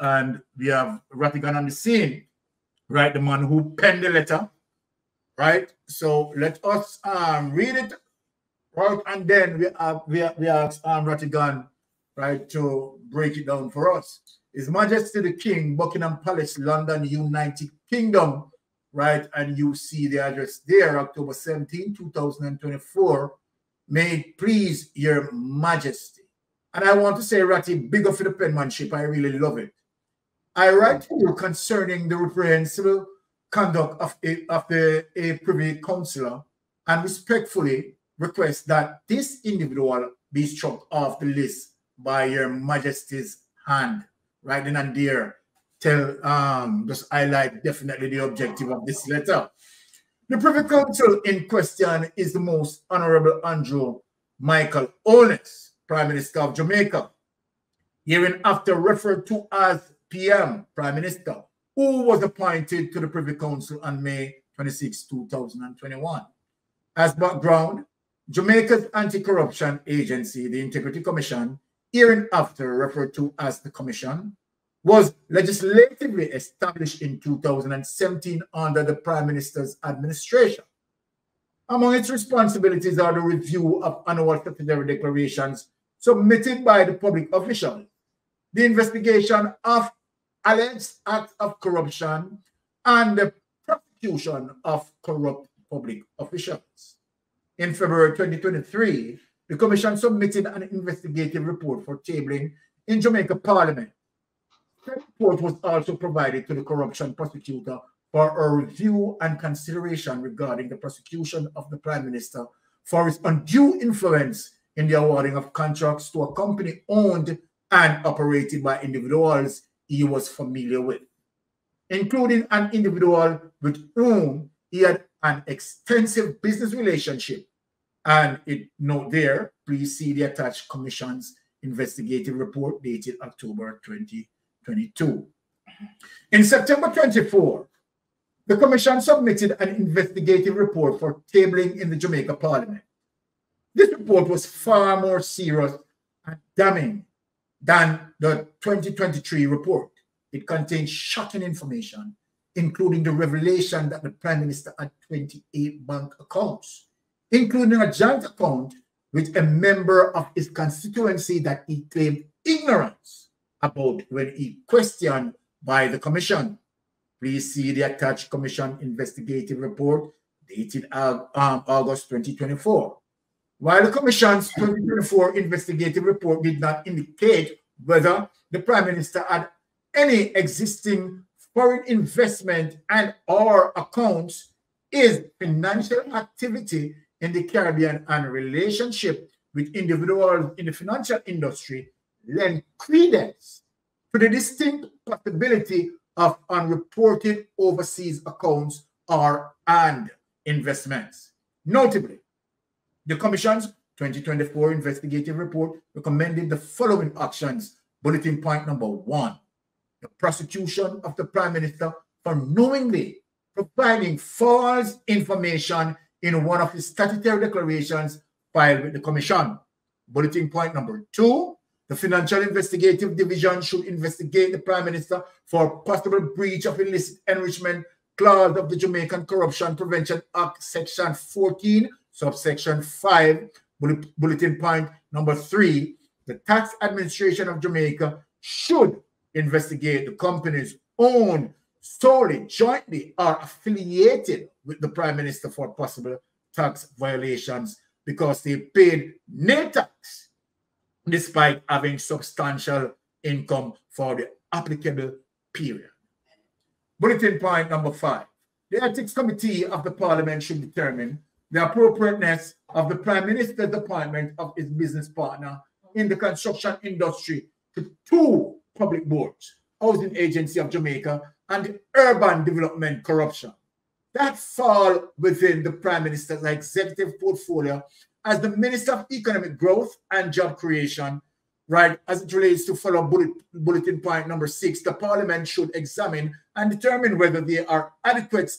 and we have Rattigan on the scene, right? The man who penned the letter, right? So let us um, read it, right? And then we have we, we ask um, Rattigan, right, to break it down for us. His Majesty the King, Buckingham Palace, London, United Kingdom, right? And you see the address there, October 17, 2024. May it please your majesty. And I want to say, Ratty, big up for the penmanship. I really love it. I write to you concerning the reprehensible conduct of a, of a, a privy councillor and respectfully request that this individual be struck off the list by your majesty's hand. Right then and there, tell um just highlight definitely the objective of this letter. The Privy Council in question is the most Honorable Andrew Michael Holness, Prime Minister of Jamaica, hereinafter referred to as PM, Prime Minister, who was appointed to the Privy Council on May 26, 2021. As background, Jamaica's anti-corruption agency, the Integrity Commission, hereinafter referred to as the Commission, was legislatively established in 2017 under the Prime Minister's administration. Among its responsibilities are the review of annual statutory declarations submitted by the public officials, the investigation of alleged acts of corruption, and the prosecution of corrupt public officials. In February 2023, the Commission submitted an investigative report for tabling in Jamaica Parliament The report was also provided to the corruption prosecutor for a review and consideration regarding the prosecution of the Prime Minister for his undue influence in the awarding of contracts to a company owned and operated by individuals he was familiar with, including an individual with whom he had an extensive business relationship. And it note there, please see the attached commission's investigative report dated October 2022. In September 24, the Commission submitted an investigative report for tabling in the Jamaica Parliament. This report was far more serious and damning than the 2023 report. It contains shocking information, including the revelation that the Prime Minister had 28 bank accounts, including a joint account with a member of his constituency that he claimed ignorance about when he questioned by the commission. Please see the attached commission investigative report dated um, August 2024. While the commission's 2024 investigative report did not indicate whether the prime minister had any existing foreign investment and or accounts is financial activity in the Caribbean and relationship with individuals in the financial industry lend credence to the distinct possibility of unreported overseas accounts or and investments. Notably, the Commission's 2024 investigative report recommended the following actions. Bulletin point number one, the prosecution of the Prime Minister for knowingly providing false information in one of his statutory declarations filed with the Commission. Bulletin point number two, the Financial Investigative Division should investigate the Prime Minister for possible breach of illicit enrichment clause of the Jamaican Corruption Prevention Act, Section 14, subsection 5, bulletin point number 3. The Tax Administration of Jamaica should investigate the companies owned solely, jointly, or affiliated with the Prime Minister for possible tax violations because they paid no tax despite having substantial income for the applicable period. Bulletin point number five. The Ethics Committee of the Parliament should determine the appropriateness of the Prime Minister's appointment of his business partner in the construction industry to two public boards, Housing Agency of Jamaica and Urban Development Corruption. That fall within the Prime Minister's executive portfolio as the Minister of Economic Growth and Job Creation, right, as it relates to follow bullet, bulletin point number six, the Parliament should examine and determine whether there are adequate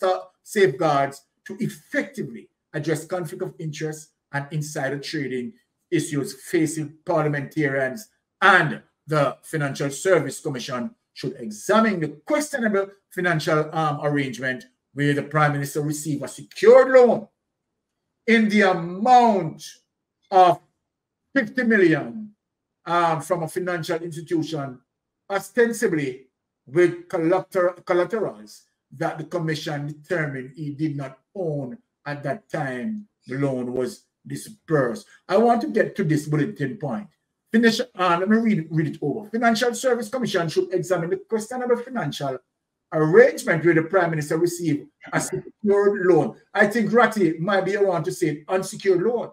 safeguards to effectively address conflict of interest and insider trading issues facing parliamentarians and the Financial Service Commission should examine the questionable financial um, arrangement where the Prime Minister received a secured loan in the amount of 50 million um, from a financial institution, ostensibly with collaterals that the commission determined he did not own at that time the loan was disbursed. I want to get to this bulletin point. Finish, uh, let me read, read it over. Financial Service Commission should examine the questionable financial arrangement where the Prime Minister received a secured loan. I think Ratty might be around to say unsecured loan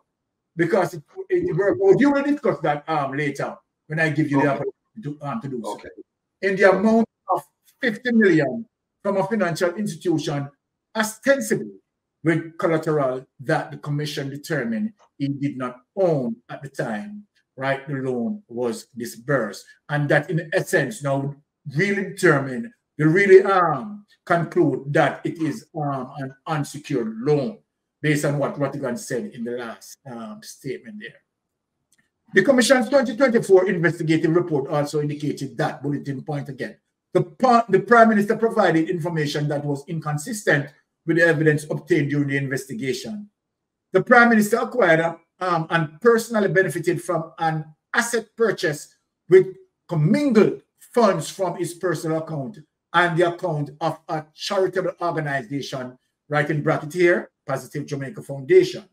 because it, it, we're, you will discuss that um, later when I give you okay. the opportunity to, um, to do so. Okay. In the amount of 50 million from a financial institution, ostensibly with collateral that the commission determined he did not own at the time, right? The loan was disbursed. And that in essence now really determine, they really um conclude that it is um an unsecured loan based on what Rattigan said in the last um, statement there. The Commission's 2024 investigative report also indicated that, bulletin point again, the, the Prime Minister provided information that was inconsistent with the evidence obtained during the investigation. The Prime Minister acquired um, and personally benefited from an asset purchase with commingled funds from his personal account and the account of a charitable organization, right in bracket here, Positive Jamaica Foundation,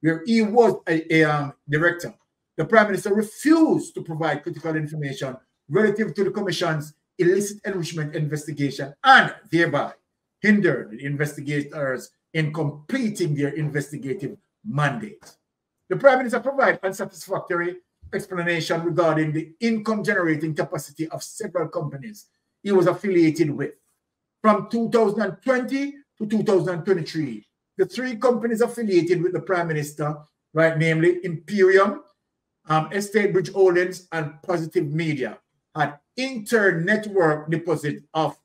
where he was a, a um, director. The Prime Minister refused to provide critical information relative to the Commission's illicit enrichment investigation and thereby hindered investigators in completing their investigative mandate. The Prime Minister provided unsatisfactory explanation regarding the income generating capacity of several companies he was affiliated with. From 2020 to 2023, the three companies affiliated with the Prime Minister, right, namely Imperium, um, Estate Bridge Holdings, and Positive Media, had inter-network deposit of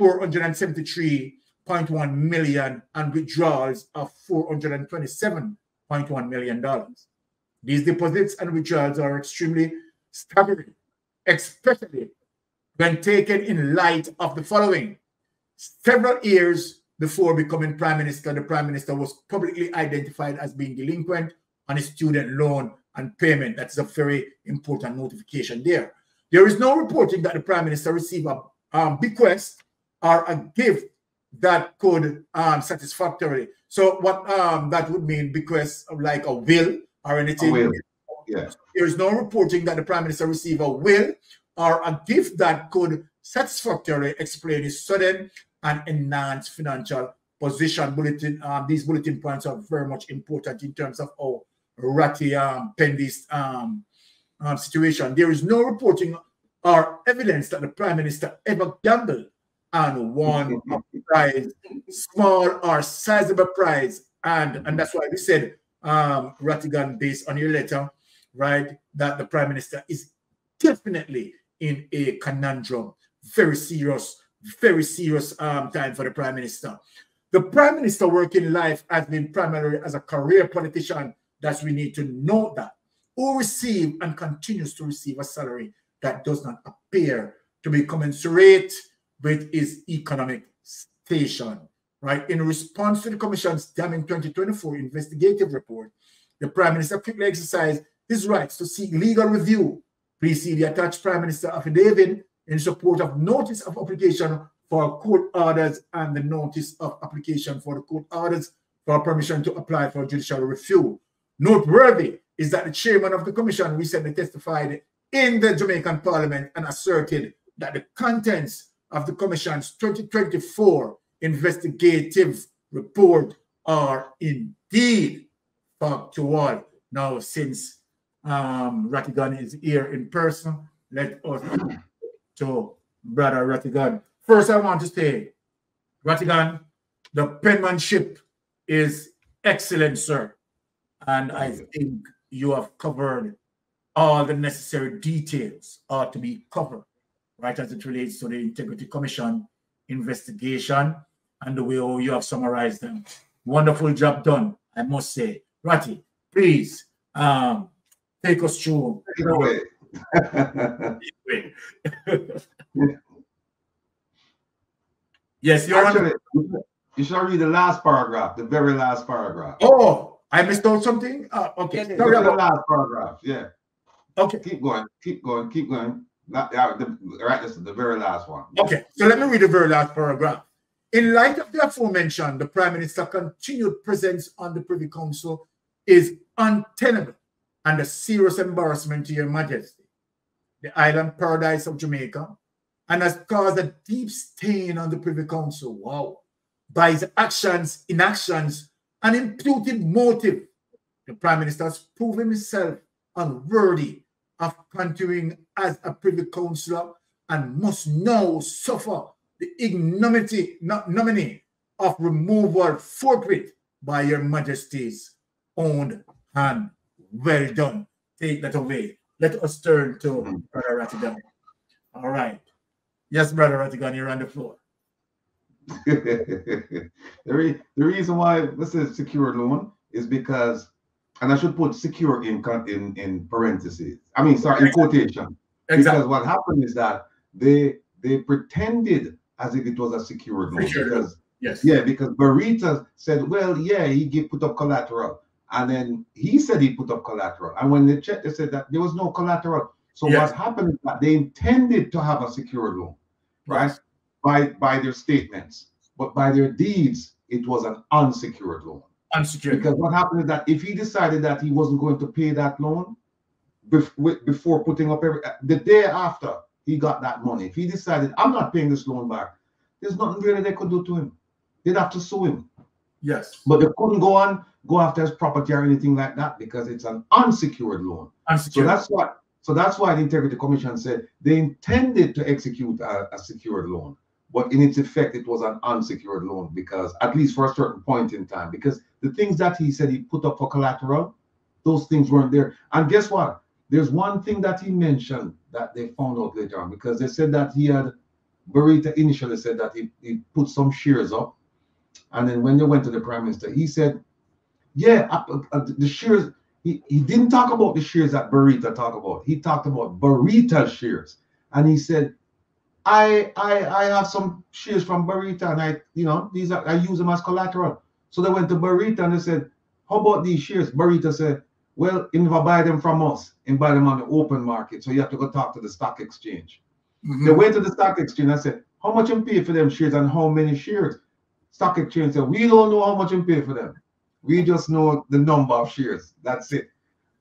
473.1 million and withdrawals of 427.1 million dollars. These deposits and withdrawals are extremely staggering, especially when taken in light of the following. Several years before becoming prime minister, the prime minister was publicly identified as being delinquent on his student loan and payment. That's a very important notification there. There is no reporting that the prime minister received a um, bequest or a gift that could um, satisfactorily. So what um, that would mean bequest like a will or anything. Will. Yeah. There is no reporting that the prime minister received a will or a gift that could satisfactorily explain his sudden and enhanced financial position. Bulletin. Um, these bulletin points are very much important in terms of how Ratty um, Pendy's um, um, situation. There is no reporting or evidence that the prime minister ever gambled and won a prize, small or sizable prize. And, and that's why we said, um, Rattigan, based on your letter, right, that the prime minister is definitely in a conundrum. Very serious, very serious um, time for the prime minister. The prime minister working life has been primarily as a career politician. That we need to note that who received and continues to receive a salary that does not appear to be commensurate with his economic station. Right? In response to the Commission's damning 2024 investigative report, the Prime Minister quickly exercised his rights to seek legal review. Please see the attached Prime Minister affidavit in support of notice of application for court orders and the notice of application for the court orders for permission to apply for judicial review. Noteworthy is that the chairman of the commission recently testified in the Jamaican parliament and asserted that the contents of the commission's 2024 investigative report are indeed factual. Now, since um, Rattigan is here in person, let us to Brother Rattigan. First, I want to say, Rattigan, the penmanship is excellent, sir. And I think you have covered all the necessary details ought to be covered, right, as it relates to the Integrity Commission investigation and the way you have summarized them. Wonderful job done, I must say. Ratty, please um, take us through. Yes, you're Actually, on... you should read the last paragraph, the very last paragraph. Oh, I missed out something. Uh, okay, yeah, sorry about the last paragraph. Yeah. Okay. Keep going. Keep going. Keep going. Not, the, right. This is the very last one. Okay. So let me read the very last paragraph. In light of the aforementioned, the Prime Minister continued presence on the Privy Council is untenable and a serious embarrassment to Your Majesty, the island paradise of Jamaica, and has caused a deep stain on the Privy Council. Wow. By his actions, inactions, and imputed motive, the Prime Minister has proven himself unworthy of continuing as a Privy Councillor and must now suffer the ignominy, nominee of removal forthwith by your majesty's own hand. Well done. Take that away. Let us turn to. Brother Rattigan. All right. Yes, Brother Rattigan, you're on the floor. the, re- the reason why this is secure loan is because, and I should put secure in in, in parentheses. I mean, sorry, in quotation. Exactly. Because what happened is that they they pretended as if it was a secured loan. Sure. Because yes, yeah, because Barita said, well, yeah, he get put up collateral. And then he said he put up collateral. And when they checked, they said that there was no collateral. So yes. what happened is that they intended to have a secured loan, right? Yes. By by their statements, but by their deeds, it was an unsecured loan. Unsecured. Because what happened is that if he decided that he wasn't going to pay that loan before putting up every the day after, he got that money. If he decided, I'm not paying this loan back, there's nothing really they could do to him. They'd have to sue him. Yes. But they couldn't go on, go after his property or anything like that because it's an unsecured loan. Unsecured. So that's what so that's why the Integrity Commission said they intended to execute a, a secured loan, but in its effect, it was an unsecured loan because at least for a certain point in time, because the things that he said he put up for collateral, those things weren't there. And guess what? There's one thing that he mentioned that they found out later on because they said that he had Barita initially said that he, he put some shares up. And then when they went to the prime minister, he said, Yeah, uh, uh, the shares, he, he didn't talk about the shares that Barita talked about. He talked about Barita's shares. And he said, I I I have some shares from Barita and I, you know, these are I use them as collateral. So they went to Barita and they said, How about these shares? Barita said, well, you buy them from us and buy them on the open market, so you have to go talk to the stock exchange. Mm-hmm. They went to the stock exchange and said, How much you pay for them shares and how many shares? Stock exchange said, We don't know how much you pay for them. We just know the number of shares. That's it.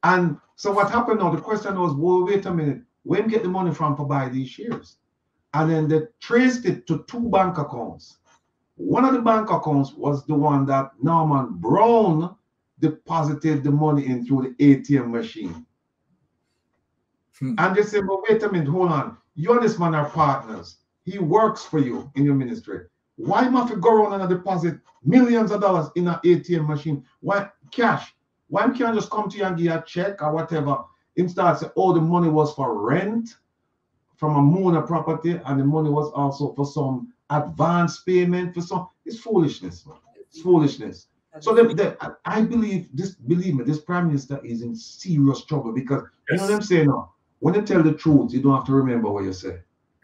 And so what happened now? The question was, well, wait a minute, when get the money from to buy these shares? And then they traced it to two bank accounts. One of the bank accounts was the one that Norman Brown deposited the money in through the ATM machine. Hmm. And they say, but wait a minute, hold on. You and this man are partners. He works for you in your ministry. Why must you go around and deposit millions of dollars in an ATM machine? Why cash? Why can't you just come to you and give a check or whatever? Instead, say, oh, the money was for rent from a Mona property, and the money was also for some advance payment for some. It's foolishness, man. It's foolishness. So the, the, I believe this. Believe me, this prime minister is in serious trouble because yes. you know what I'm saying now. When you tell the truth, you don't have to remember what you say.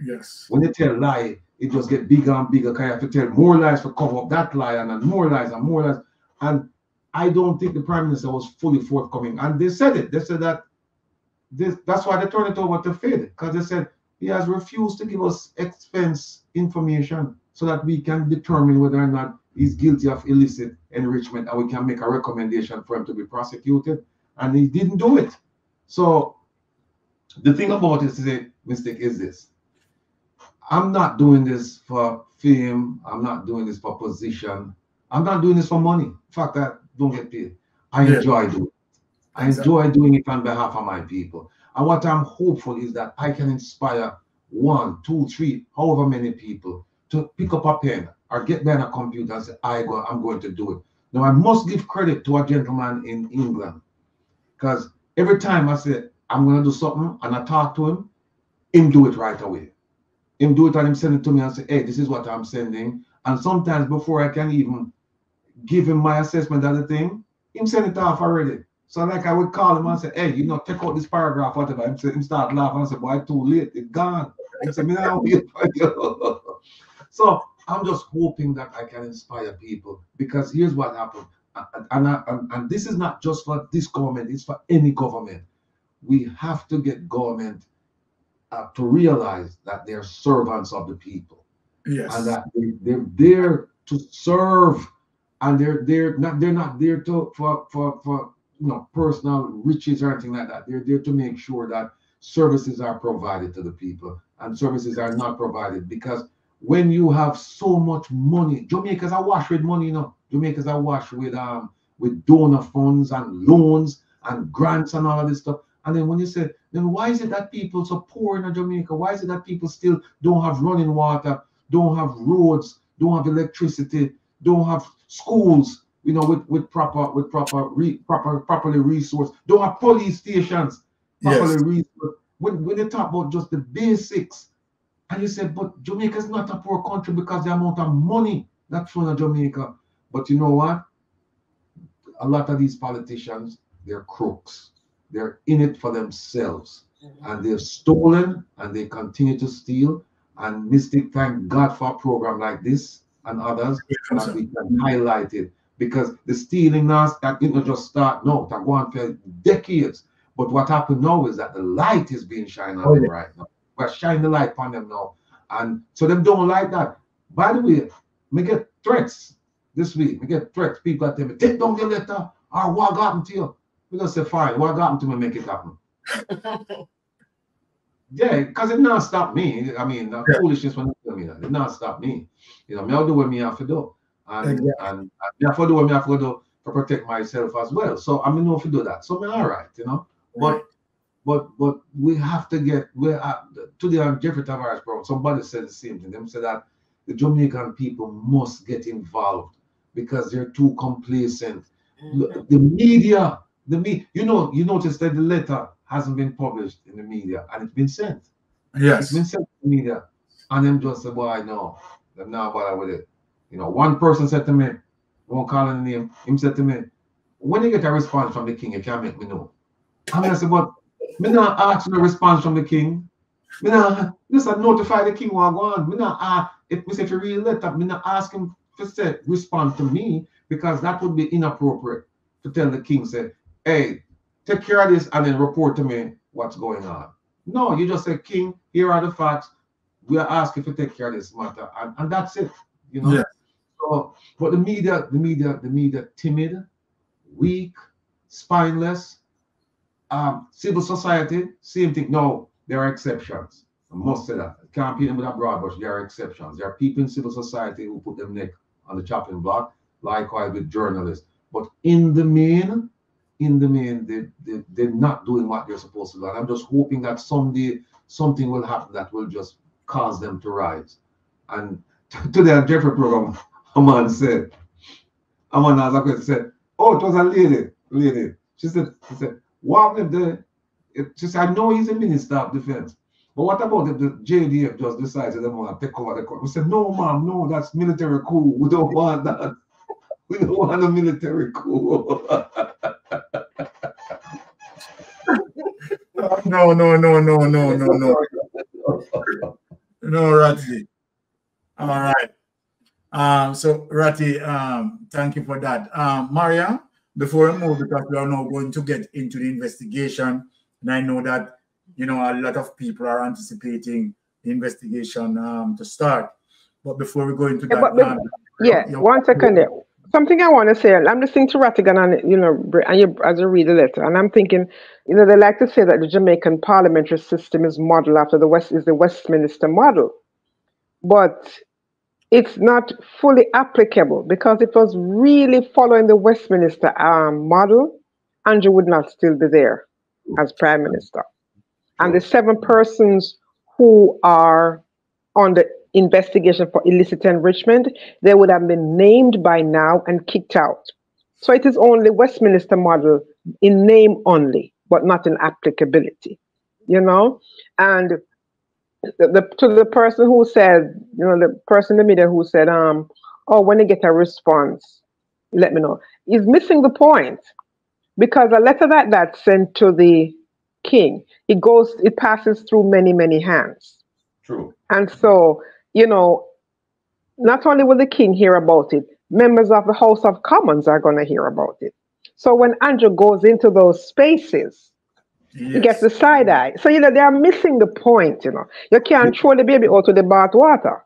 Yes. When you tell lie, it just get bigger and bigger. Cause you have to tell more lies to cover up that lie, and then more lies and more lies. And I don't think the prime minister was fully forthcoming. And they said it. They said that this. That's why they turned it over to Fed because they said he has refused to give us expense information so that we can determine whether or not he's guilty of illicit enrichment and we can make a recommendation for him to be prosecuted. And he didn't do it. So the thing about this is mistake is this. I'm not doing this for fame. I'm not doing this for position. I'm not doing this for money. In fact, I don't get paid. I yeah. enjoy doing it. I exactly. enjoy doing it on behalf of my people. And what I'm hopeful is that I can inspire one, two, three, however many people to pick up a pen or get behind a computer and say, I go, I'm going to do it. Now I must give credit to a gentleman in England. Because every time I say I'm gonna do something and I talk to him, him do it right away. Him do it and him send it to me and say, hey, this is what I'm sending. And sometimes before I can even give him my assessment of the thing, him send it off already. So like I would call him and say, hey, you know, take out this paragraph, whatever. Say, him start laughing and say, boy, too late, it's gone. Said, me now So I'm just hoping that I can inspire people because here's what happened. And, and, and, and this is not just for this government, it's for any government. We have to get government uh, to realize that they're servants of the people. Yes. And that they, they're there to serve and they're they're not they're not there to for for for you know personal riches or anything like that. They're there to make sure that services are provided to the people and services are not provided because when you have so much money, Jamaicans are washed with money, you know. Jamaicans are washed with um with donor funds and loans and grants and all of this stuff. And then when you say, then why is it that people so poor in Jamaica? Why is it that people still don't have running water, don't have roads, don't have electricity, don't have schools, you know, with, with proper with proper re, proper properly resourced, don't have police stations properly yes. resourced. When when they talk about just the basics, and you say, but Jamaica is not a poor country because the amount of money that's from Jamaica. But you know what? A lot of these politicians, they're crooks. They're in it for themselves. Mm-hmm. And they've stolen and they continue to steal. And Mystic, thank God for a program like this and others that we can highlight it. Because the stealing now that didn't just start no, that go on for decades. But what happened now is that the light is being shined on oh, them yeah. right now. We're shining the light on them now. And so them don't like that. By the way, we get threats this week. We get threats. People telling me, take down your letter or what happened to you? We gonna say, fine, what happened to me make it happen? yeah, because it not stop me. I mean, the yeah. foolishness when tell me that. It not stop me. You know, me I'll do what me have to do. And, and, and I have to do what me have to do to protect myself as well. So I mean, know if you do that. So I'm all right, you know. But but but we have to get we are today on Jeffrey Tavares bro. Somebody said the same thing. Them said that the Jamaican people must get involved because they're too complacent. Mm-hmm. The media the me, you know, you notice that the letter hasn't been published in the media and it's been sent. Yes. It's been sent to the media. And them just said, Boy, no, them not bother with it. You know, one person said to me, won't call the name, him said to me, when you get a response from the king, you can't make me know. And I said, but me not asking a response from the king. Me not just notify the king what on. Me not uh, if we say you read letter, me not ask him to say respond to me because that would be inappropriate to tell the king say hey, take care of this and then report to me what's going on. No, you just say, King, here are the facts. We are asking to take care of this matter. And, and that's it. You know? Yeah. So, but the media, the media, the media timid, weak, spineless. Um, civil society, same thing. No, there are exceptions. I must say that. Can't paint them with a broad brush. There are exceptions. There are people in civil society who put their neck on the chopping block, likewise with journalists. But in the main, in the main, they, they, they're not doing what they're supposed to do. And I'm just hoping that someday something will happen that will just cause them to rise. And today on Jeffrey program, a man said, a man asked a question, said, oh, it was a lady, lady. She said, she said, what happened there? She said, I know he's a minister of defense. But what about if the JDF just decides they want to take over the court? We said, no, ma'am, no, that's military coup. We don't want that. We don't want a military coup. no, no, no, no, no, no, no. No, Ratty. All right. Um, so Ratty, um, thank you for that. Um, Maria, before we move, because we are now going to get into the investigation, and I know that you know a lot of people are anticipating the investigation um, to start. But before we go into that, yeah, but, um, yeah, one second there something I want to say. I'm listening to Rattigan and you know, and you, as I read the letter, and I'm thinking, you know, they like to say that the Jamaican parliamentary system is modeled after the West is the Westminster model, but it's not fully applicable because it was really following the Westminster um, model, Andrew would not still be there as prime minister, and the seven persons who are on the investigation for illicit enrichment, they would have been named by now and kicked out. So it is only Westminster model in name only, but not in applicability, you know? And the, the, to the person who said, you know, the person in the media who said, um, oh, when you get a response, let me know, is missing the point because a letter like that sent to the king, it goes, it passes through many, many hands. True. And so you know, not only will the king hear about it, members of the House of Commons are going to hear about it. So when Andrew goes into those spaces, yes. he gets the side eye. So, you know, they are missing the point, you know. You can't throw the baby out of the bath water.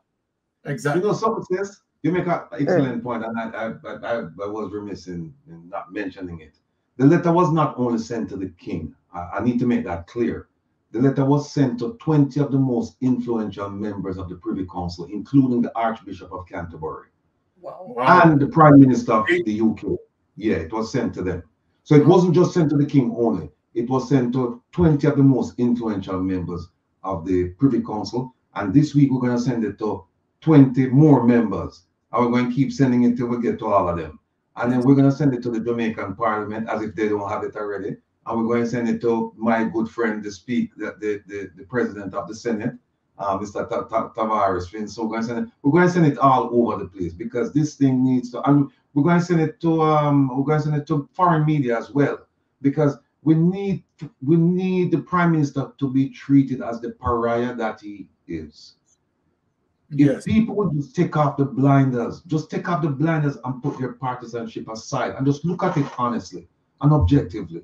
Exactly. You know, something says, you make an mm. excellent point, and I, I, I, I, was remiss in, in not mentioning it. The letter was not only sent to the king. I, I need to make that clear. The letter was sent to 20 of the most influential members of the Privy Council, including the Archbishop of Canterbury wow. and the Prime Minister of the UK. Yeah, it was sent to them. So it mm. wasn't just sent to the king only. It was sent to 20 of the most influential members of the Privy Council. And this week we're going to send it to 20 more members. And we're going to keep sending it till we get to all of them. And then we're going to send it to the Jamaican Parliament as if they don't have it already. And we're going to send it to my good friend, the speak, the, the, the, the president of the Senate, uh, Mr. Tavares. So we're going, to send it, we're going to send it all over the place because this thing needs to, and we're going to send it to um, we're going to send it to foreign media as well because we need we need the prime minister to be treated as the pariah that he is. Yes. If people would just take off the blinders, just take off the blinders and put their partisanship aside and just look at it honestly and objectively,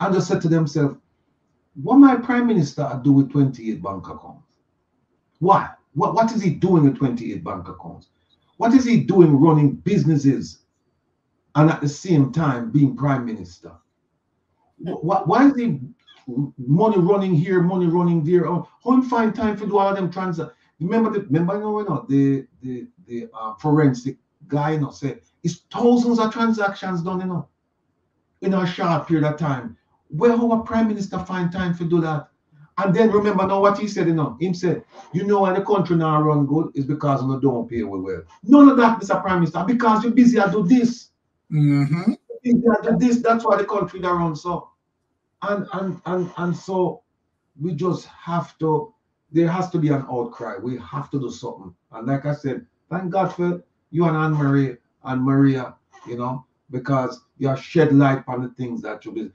and just say to themselves, "What my prime minister do with 28 bank accounts? Why? What what is he doing with 28 bank accounts? What is he doing running businesses and at the same time being prime minister? Why, why is the money running here, money running there? Oh, find time to do all of them transactions? Remember the remember you know, the the the uh, forensic guy you know said it's thousands of transactions done you know in a short period of time. Where our prime minister find time to do that? And then remember now what he said, you know, him said, you know why the country now run good is because you don't pay well. None of that, Mr. Prime Minister, because you're busy to do this. Mm-hmm. Busy this, that's why the country now run so. And and and and so we just have to there has to be an outcry. We have to do something. And like I said, thank God for you and Anne Marie and Maria, you know, because you have shed light on the things that should be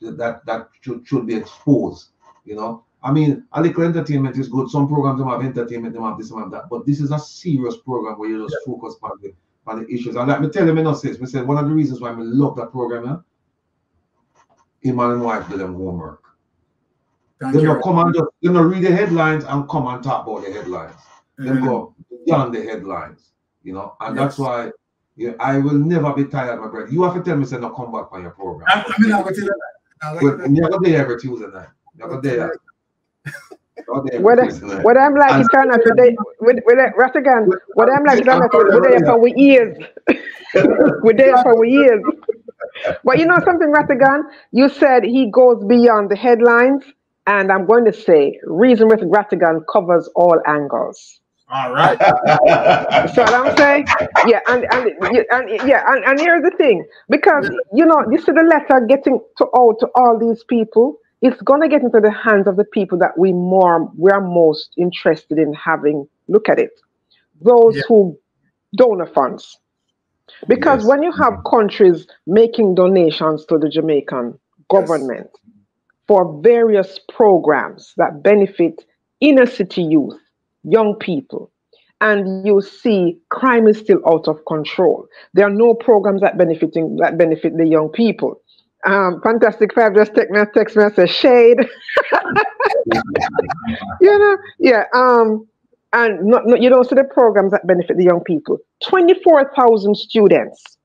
that that should, should be exposed, you know. I mean, a little entertainment is good. Some programs have entertainment, they have this, and that. But this is a serious program where you just yeah. focus on the on the issues. And let me tell you, me not say, me say one of the reasons why I love that program, yeah, him and wife do them homework. Thank then you. come and just you know read the headlines and come and talk about the headlines. Mm-hmm. Then go beyond the headlines, you know, and yes. that's why yeah, I will never be tired, my brother. You have to tell me, say, no, come back on your program. I, I mean, I will tell you that. You're never there every Tuesday night. Never there. What, what I'm like is trying to they with with Rattigan, what I'm like trying to we're there for years. we're there for years. But you know something, Rattigan? You said he goes beyond the headlines. And I'm going to say, Reason with Rattigan covers all angles. All right. so what I'm saying, yeah, and and, and yeah, and, and here's the thing, because you know, this is the letter getting to out to all these people. It's gonna get into the hands of the people that we more we are most interested in having look at it. Those yeah. who donor funds. Because yes. when you have countries making donations to the Jamaican government, yes for various programs that benefit inner city youth, young people. And you see crime is still out of control. There are no programs that benefiting that benefit the young people. Um, Fantastic Five just text me a text message, shade. you know, yeah. Um, and not, not, you don't see the programs that benefit the young people. 24,000 students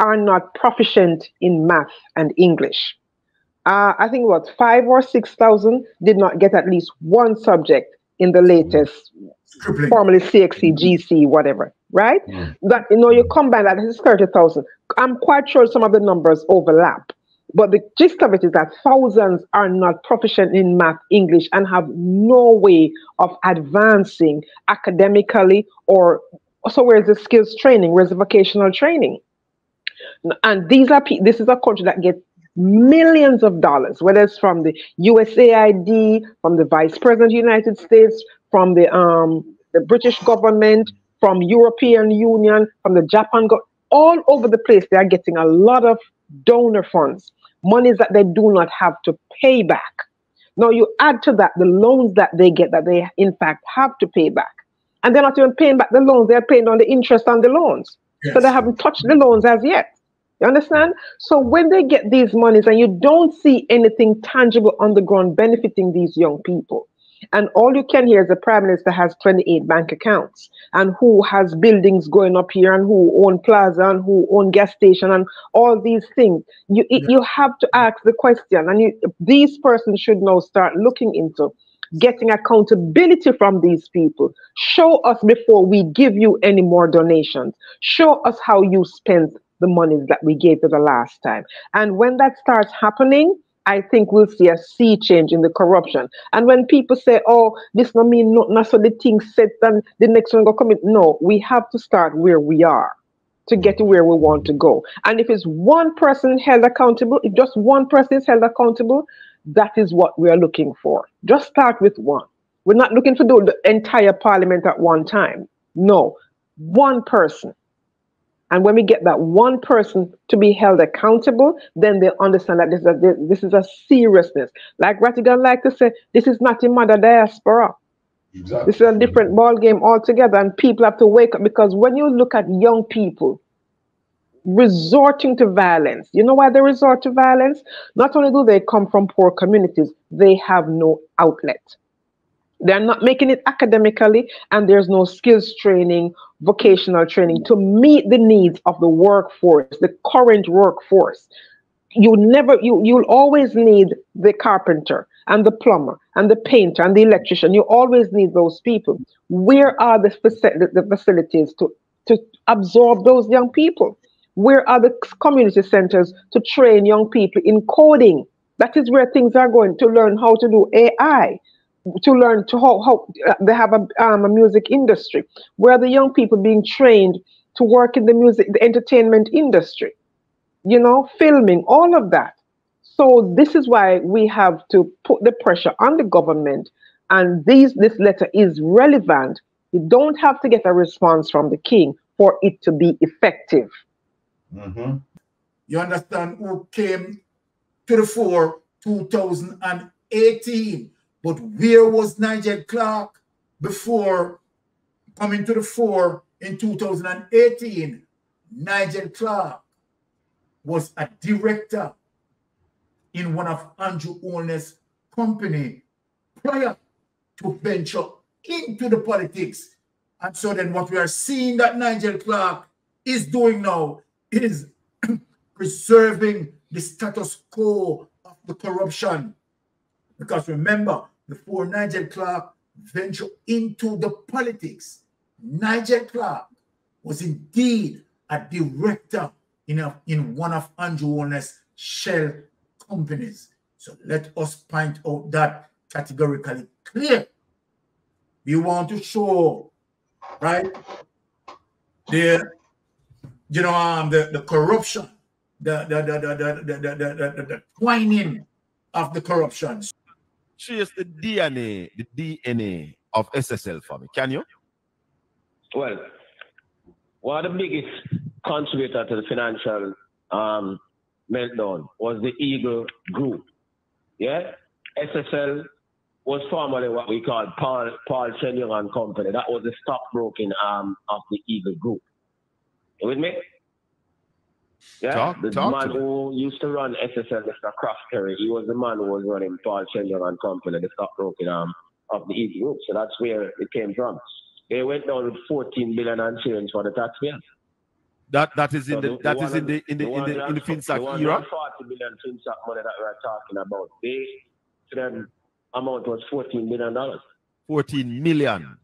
are not proficient in math and English uh, I think what five or six thousand did not get at least one subject in the latest, formerly CXC, GC, whatever, right? Mm. That you know, you combine that, this is thirty thousand. I'm quite sure some of the numbers overlap, but the gist of it is that thousands are not proficient in math, English, and have no way of advancing academically or so. Where's the skills training? Where's the vocational training? And these are this is a country that gets millions of dollars, whether it's from the USAID, from the Vice President of the United States, from the um, the British government, from European Union, from the Japan, all over the place. They are getting a lot of donor funds, monies that they do not have to pay back. Now you add to that the loans that they get that they in fact have to pay back. And they're not even paying back the loans, they're paying on the interest on the loans. Yes. So they haven't touched the loans as yet. You understand? So when they get these monies and you don't see anything tangible on the ground benefiting these young people, and all you can hear is the prime minister has 28 bank accounts and who has buildings going up here and who own plaza and who own gas station and all these things. You yeah. you have to ask the question, and you, these persons should now start looking into getting accountability from these people. Show us before we give you any more donations. Show us how you spent the monies that we gave you the last time. And when that starts happening, I think we'll see a sea change in the corruption. And when people say, oh, this no mean not so the thing set and the next one go come in. No, we have to start where we are to get to where we want to go. And if it's one person held accountable, if just one person is held accountable, that is what we are looking for. Just start with one. We're not looking for the entire parliament at one time. No, one person. And when we get that one person to be held accountable, then they understand that this is a, this is a seriousness. Like Rattigan like to say, this is not a mother diaspora. Exactly. This is a different ball game altogether, and people have to wake up because when you look at young people resorting to violence, you know why they resort to violence? Not only do they come from poor communities, they have no outlet. They're not making it academically, and there's no skills training, vocational training to meet the needs of the workforce, the current workforce. You never, you you'll always need the carpenter and the plumber and the painter and the electrician. You always need those people. Where are the, the facilities to to absorb those young people? Where are the community centers to train young people in coding? That is where things are going to learn how to do AI to learn to how, how uh, they have a, um, a music industry where the young people being trained to work in the music the entertainment industry you know filming all of that. So this is why we have to put the pressure on the government and these this letter is relevant. You don't have to get a response from the king for it to be effective. Mm-hmm. you understand who came to the fore 2018 but where was Nigel Clarke before coming to the fore in 2018? Nigel Clarke was a director in one of Andrew Holness' company prior to venture into the politics. And so then what we are seeing that Nigel Clarke is doing now is preserving the status quo of the corruption because remember, before Nigel Clarke ventured into the politics, Nigel Clarke was indeed a director in, a, in one of Andrew Holness' shell companies. So let us point out that categorically clear. We want to show, right, the, you know, um, the, the corruption, the, the, the, the, the, the, the, the, the, the twining of the corruption trace the DNA, the DNA of SSL for me? Can you? Well, one of the biggest contributor to the financial um, meltdown was the Eagle Group. Yeah, SSL was formerly what we call Paul Paul and Company. That was the stockbroking arm of the Eagle Group. You with me? Yeah, talk, the talk man who used to run SSL, Mr. Cross Perry, he was the man who was running Paul Chen-Young and Company, um, the stockbroking arm of the EB Group. So that's where it came from. They went down with 14 billion and change for the taxpayers. That that is in so the, the, that is in the in the, the in the in the FinSAC the era. 40 billion FinSAC money that we're talking about. They to them amount was 14 million dollars. 14 million.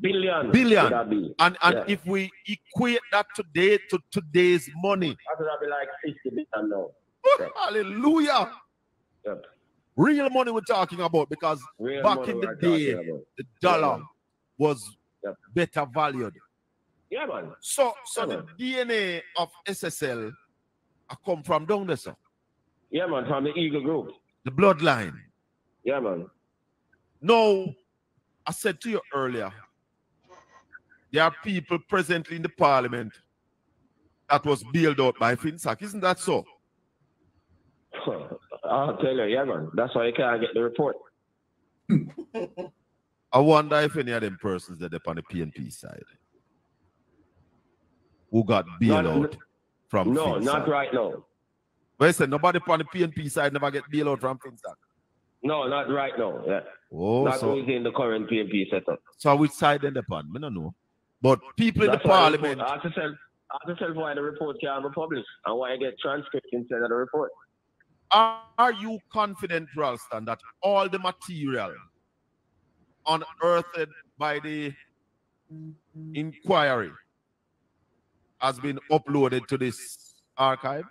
Billion. Billion. And and yeah. if we equate that today to today's money, that would be like 50 billion now. Hallelujah. Yep. Real money we're talking about because Real back in the day, the dollar yeah, was yep. better valued. Yeah, man. So so yeah, the man. DNA of SSL I come from down there, sir. Yeah, man, from the Eagle Group. The bloodline. Yeah, man. No, I said to you earlier, there are people presently in the parliament that was bailed out by FinSAC. Isn't that so? I'll tell you, yeah, man. That's why you can't get the report. I wonder if any of them persons that are on the PNP side who got bailed not, out from No, not right now. But said nobody on the PNP side never get bailed out from FinSAC. No, not right now. Yeah. Oh, not so, in the current PNP setup. So which side then upon? I don't know. But people in the parliament. I have to tell, I have to why the report can't be published and why I get transcript instead of the report. Are, are you confident, Ralston, that all the material unearthed by the inquiry has been uploaded to this archive?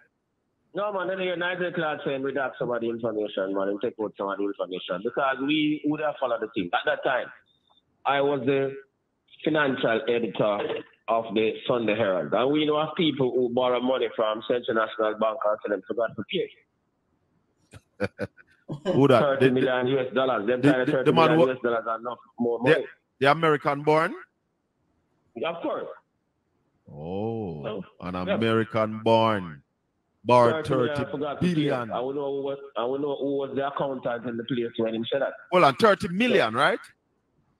No, man, then you're nice class saying we got some of the information, man, and take out some of the information because we would have followed the team. At that time, I was the financial editor of the Sunday Herald. And we know of people who borrow money from Central National Bank and tell them forgot to pay. Who that? 30 the, million US dollars. Them the, kind of 30 the million US dollars are enough more money. The, the American born? Yeah, Of course. Oh, an American yeah. born. Bar 30, 30 billion. I will know who was I will know who was the accountant in the place when he said that. Well, and 30 million, right?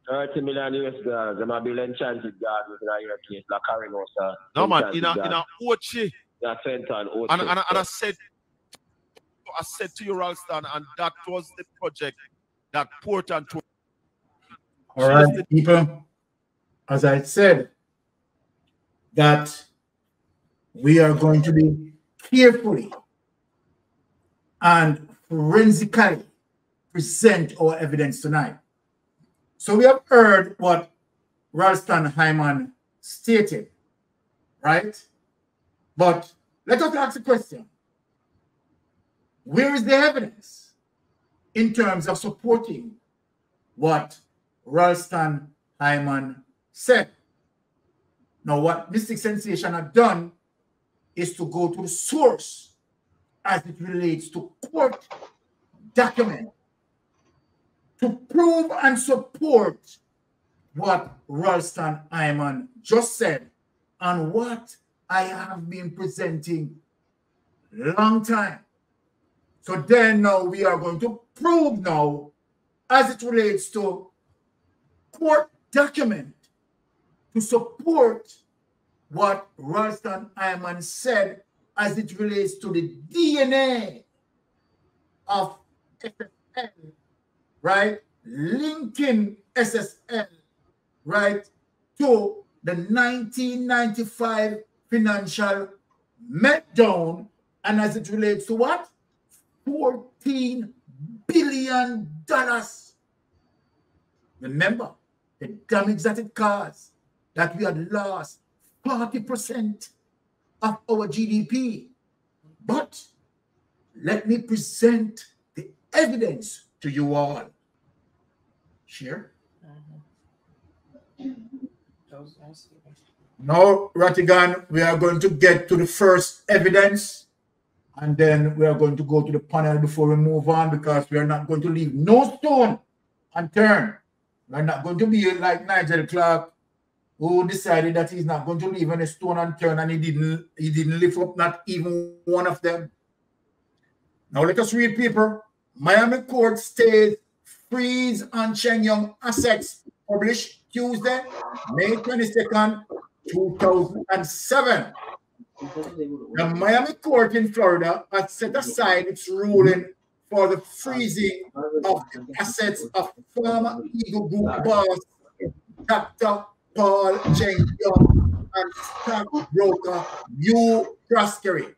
30 million US dollars. They might be enchanted God with an European, like Carinosa. Uh, no, man, in a, in a Ochi. Yeah, center and Ochi. And, and, and, and I said, I said to you, Ralston, and that was the project that Port and All right, people, as I said, that we are going to be carefully and forensically present our evidence tonight. So we have heard what Ralston Hyman stated, right? But let us ask a question. Where is the evidence in terms of supporting what Ralston Hyman said? Now, what Mystic Sensation have done is to go to the source as it relates to court document to prove and support what Ralston Hyman just said and what I have been presenting long time. So then now we are going to prove now as it relates to court document to support what Ralston Hyman said as it relates to the DNA of SSL, right? Linking SSL, right, to the 1995 financial meltdown and as it relates to what? 14 billion dollars. Remember the damage that it caused, that we had lost 40% of our GDP. But let me present the evidence to you all. Share. Mm-hmm. Now, Rattigan, we are going to get to the first evidence and then we are going to go to the panel before we move on because we are not going to leave no stone unturned. We're not going to be like Nigel Clarke who decided that he's not going to leave any stone unturned and he didn't he didn't lift up not even one of them. Now let us read people. Miami court states freeze on Chen-Young assets published Tuesday, May 22nd, 2007. The Miami court in Florida has set aside its ruling for the freezing of the assets of former Eagle Group boss Dr. Paul Cheng Young and stockbroker Hugh Croskery.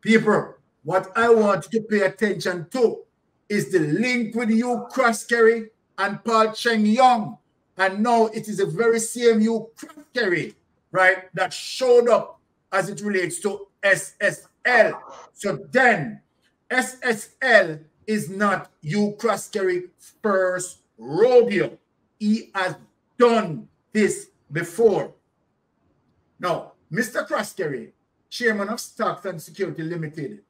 People, what I want you to pay attention to is the link with Hugh Croskery and Paul Chen-Young. And now it is the very same Hugh Croskery, right, that showed up as it relates to SSL. So then, SSL is not Hugh Croskery first rodeo. He has done this before. Now, Mr. Croskery, chairman of Stocks and Security Limited,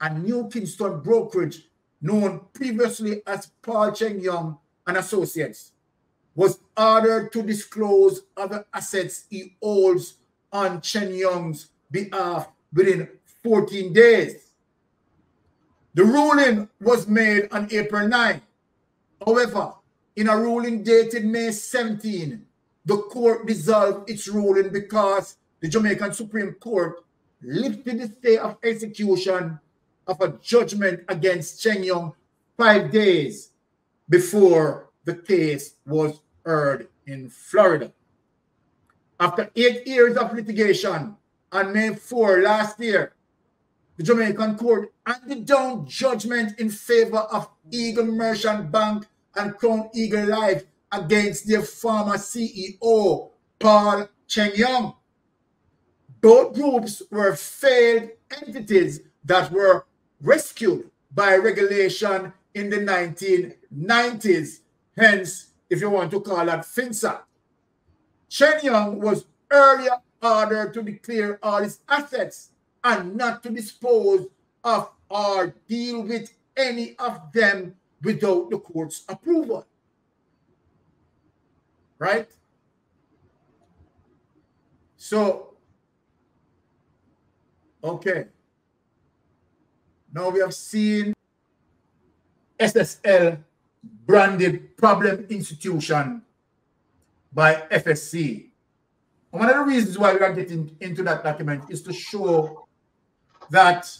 a New Kingston brokerage known previously as Paul Chen-Young and Associates, was ordered to disclose other assets he holds on Chen-Young's behalf within 14 days. The ruling was made on April 9. However, in a ruling dated May 17, the court dissolved its ruling because the Jamaican Supreme Court lifted the stay of execution of a judgment against Chen-Young five days before the case was heard in Florida. After eight years of litigation, on May 4 last year, the Jamaican court handed down judgment in favor of Eagle Merchant Bank and Crown Eagle Life against their former CEO, Paul Chen-Young. Both groups were failed entities that were rescued by regulation in the 1990s. Hence, if you want to call that FINSAC. Chen-Young was earlier ordered to declare all his assets and not to dispose of or deal with any of them without the court's approval. Right? So, okay. Now we have seen SSL branded problem institution by FSC. And one of the reasons why we are getting into that document is to show that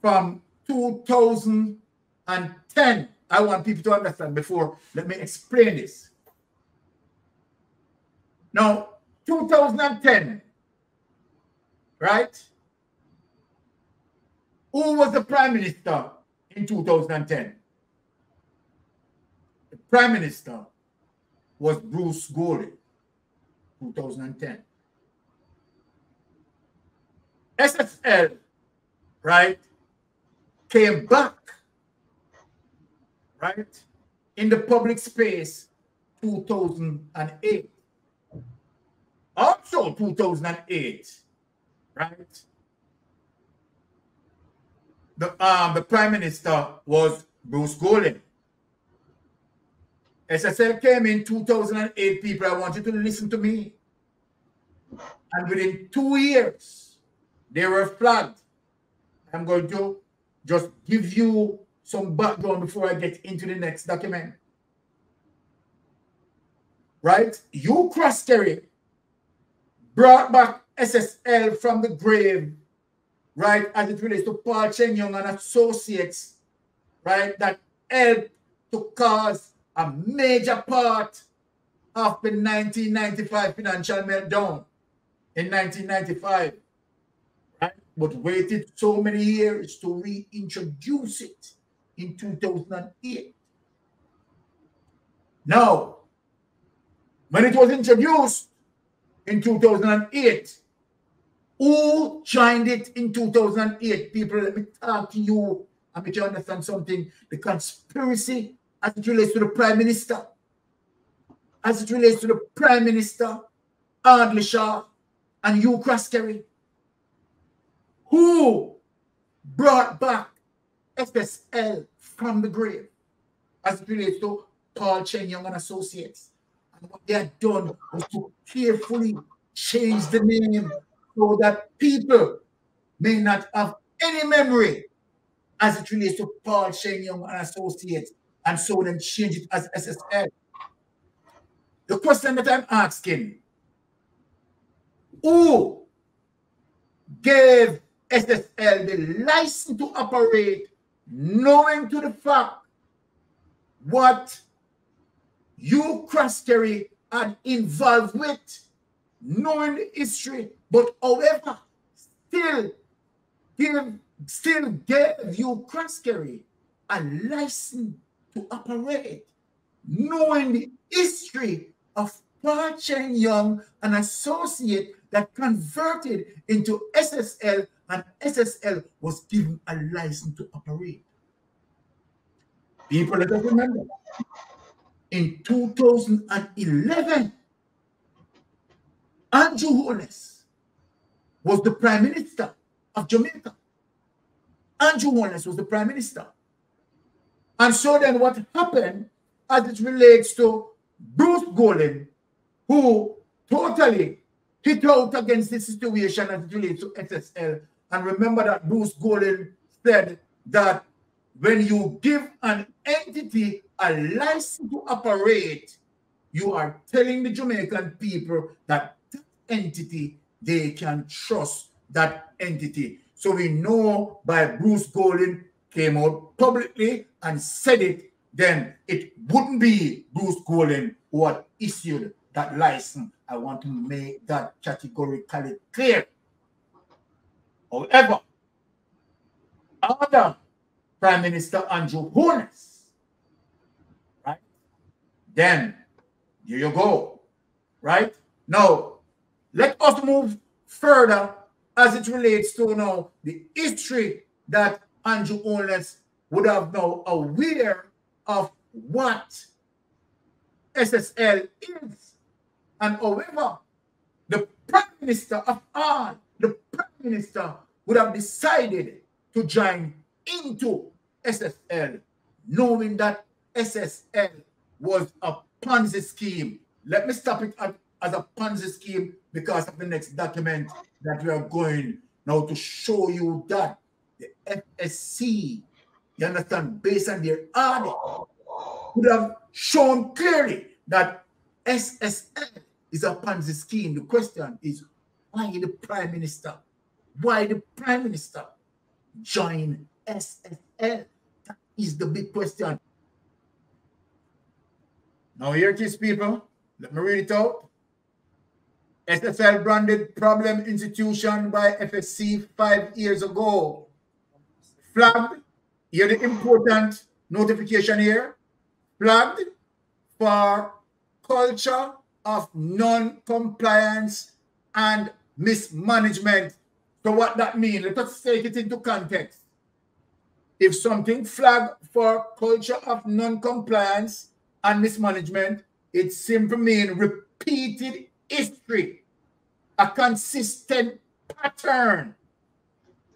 from 2010, I want people to understand before, let me explain this. Now, 2010, right? Who was the prime minister in 2010? The prime minister was Bruce Golding, 2010. SSL, right, came back, right, in the public space 2008. Also 2008, right, the, um, the prime minister was Bruce Golding. SSL came in 2008, people. I want you to listen to me. And within two years, they were flagged. I'm going to just give you some background before I get into the next document. Right? Hugh Croskery brought back SSL from the grave right, as it relates to Paul Chen-Young and associates, right, that helped to cause a major part of the 1995 financial meltdown in 1995, right, but waited so many years to reintroduce it in 2008. Now, when it was introduced in 2008, who joined it in 2008? People, let me talk to you and make you understand something. The conspiracy as it relates to the Prime Minister, as it relates to the Prime Minister, Audley Shaw, and Hugh Croskery, who brought back SSL from the grave as it relates to Paul Chen-Young and Associates. And what they had done was to carefully change the name so that people may not have any memory as it relates to Paul Young and Associates, and so then change it as SSL. The question that I'm asking, who gave SSL the license to operate knowing to the fact what Hugh Croskery and involved with, knowing the history but however, still give, still gave Hugh Croskery a license to operate, knowing the history of Pa Chen-Young, an associate that converted into SSL, and SSL was given a license to operate. People let us remember, in 2011, Andrew Holness was the prime minister of Jamaica. Andrew Holness was the prime minister. And so then what happened as it relates to Bruce Golding, who totally hit out against the situation as it relates to SSL. And remember that Bruce Golding said that when you give an entity a license to operate, you are telling the Jamaican people that entity, they can trust that entity. So we know by Bruce Golding came out publicly and said it, then it wouldn't be Bruce Golding who had issued that license. I want to make that categorically clear. However, other Prime Minister Andrew Holness, right? Then, here you go, right? Now, let us move further as it relates to now the history that Andrew Holness would have now aware of what SSL is. And however, the Prime Minister of all, the Prime Minister would have decided to join into SSL, knowing that SSL was a Ponzi scheme. Let me stop it at, as a Ponzi scheme because of the next document that we are going now to show you that the FSC, you understand, based on their audit, would have shown clearly that SSL is a Ponzi scheme. The question is, why the Prime Minister? Why the Prime Minister join SSL? That is the big question. Now here it is, people. Let me read it out. SSL branded problem institution by FSC five years ago. Flagged, here the important notification here, flagged for culture of non-compliance and mismanagement. So what that means, let us take it into context. If something flagged for culture of non-compliance and mismanagement, it simply means repeated history, a consistent pattern,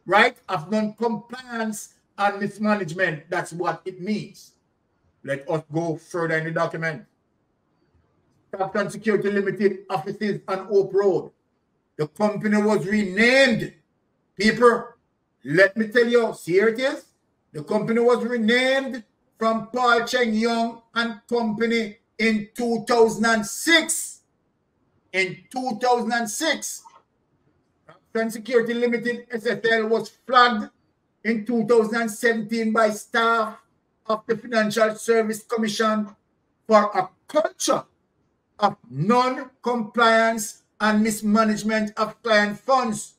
right, of non-compliance and mismanagement. That's what it means. Let us go further in the document. Captain Security Limited offices on Hope Road. The company was renamed. People, let me tell you, here it is. The company was renamed from Paul Cheng Young and Company in 2006. In 2006, Captain Security Limited SSL was flagged in 2017 by staff of the Financial Service Commission for a culture of non-compliance and mismanagement of client funds,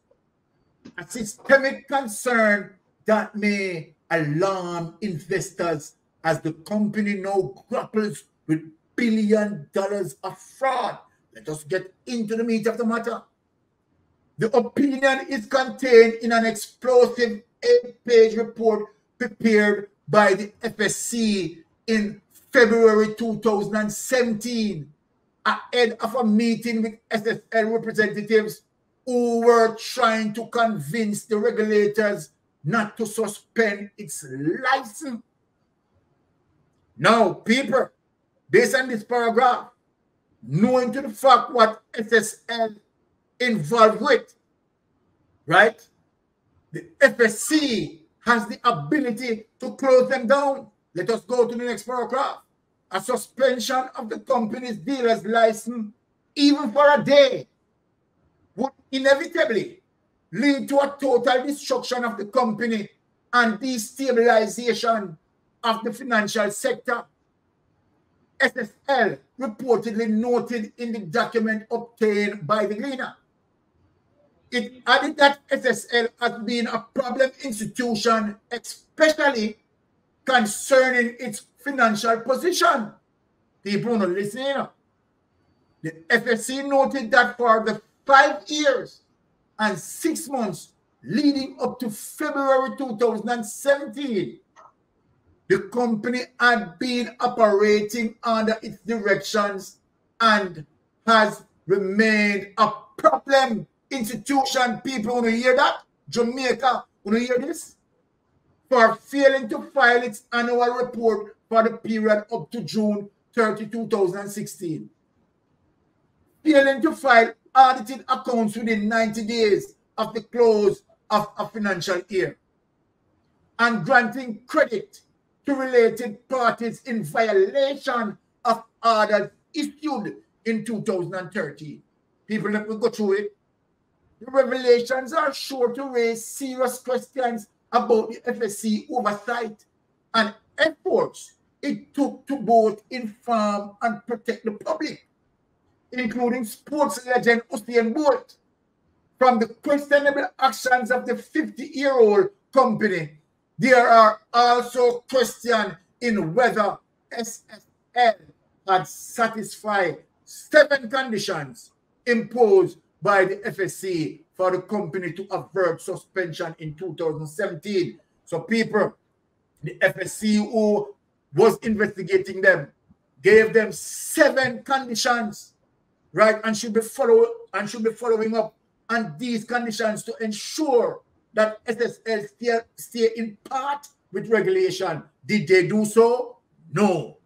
a systemic concern that may alarm investors as the company now grapples with billion dollars of fraud. Let us get into the meat of the matter. The opinion is contained in an explosive eight-page report prepared by the FSC in February 2017 ahead of a meeting with SSL representatives who were trying to convince the regulators not to suspend its license. Now, people, based on this paragraph, knowing to the fact what SSL involved with, right? The FSC has the ability to close them down. Let us go to the next paragraph a suspension of the company's dealer's license, even for a day, would inevitably lead to a total destruction of the company and destabilization of the financial sector. SSL reportedly noted in the document obtained by the Gleaner. It added that SSL has been a problem institution, especially concerning its financial position. People not listening. The FSC noted that for the five years and six months leading up to February 2017, the company had been operating under its directions and has remained a problem institution. People want hear that? Jamaica, want hear this? For failing to file its annual report for the period up to June 30, 2016. Failing to file audited accounts within 90 days of the close of a financial year. and granting credit to related parties in violation of orders issued in 2013. People, let me go through it. The revelations are sure to raise serious questions about the FSC oversight and efforts it took to both inform and protect the public, including sports legend Usain Bolt, from the questionable actions of the 50-year-old company. There are also questions in whether SSL had satisfied seven conditions imposed by the FSC for the company to avert suspension in 2017. So people, the FSC who was investigating them, gave them seven conditions, right? And should be follow and should be following up on these conditions to ensure that SSL stay, stay in part with regulation. Did they do so? No.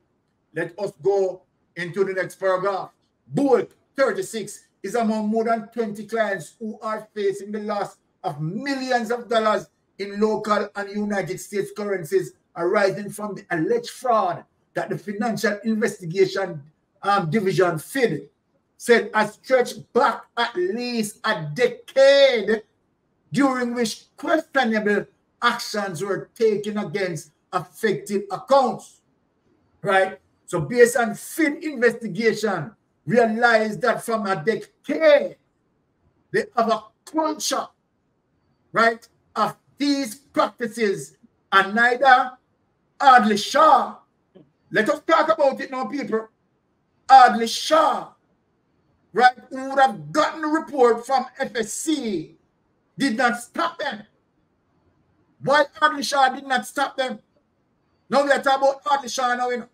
Let us go into the next paragraph. Bolt 36 is among more than 20 clients who are facing the loss of millions of dollars in local and United States currencies arising from the alleged fraud that the Financial Investigation um, Division FID said has stretched back at least a decade during which questionable actions were taken against affected accounts. Right? So based on FID investigation, realized that from a decade, they have a culture, right, of these practices and neither Audley Shaw, let us talk about it now, people. Audley Shaw, right, who would have gotten a report from FSC, did not stop them. Why Shaw did not stop them? Now we are talking about Shaw now, you know.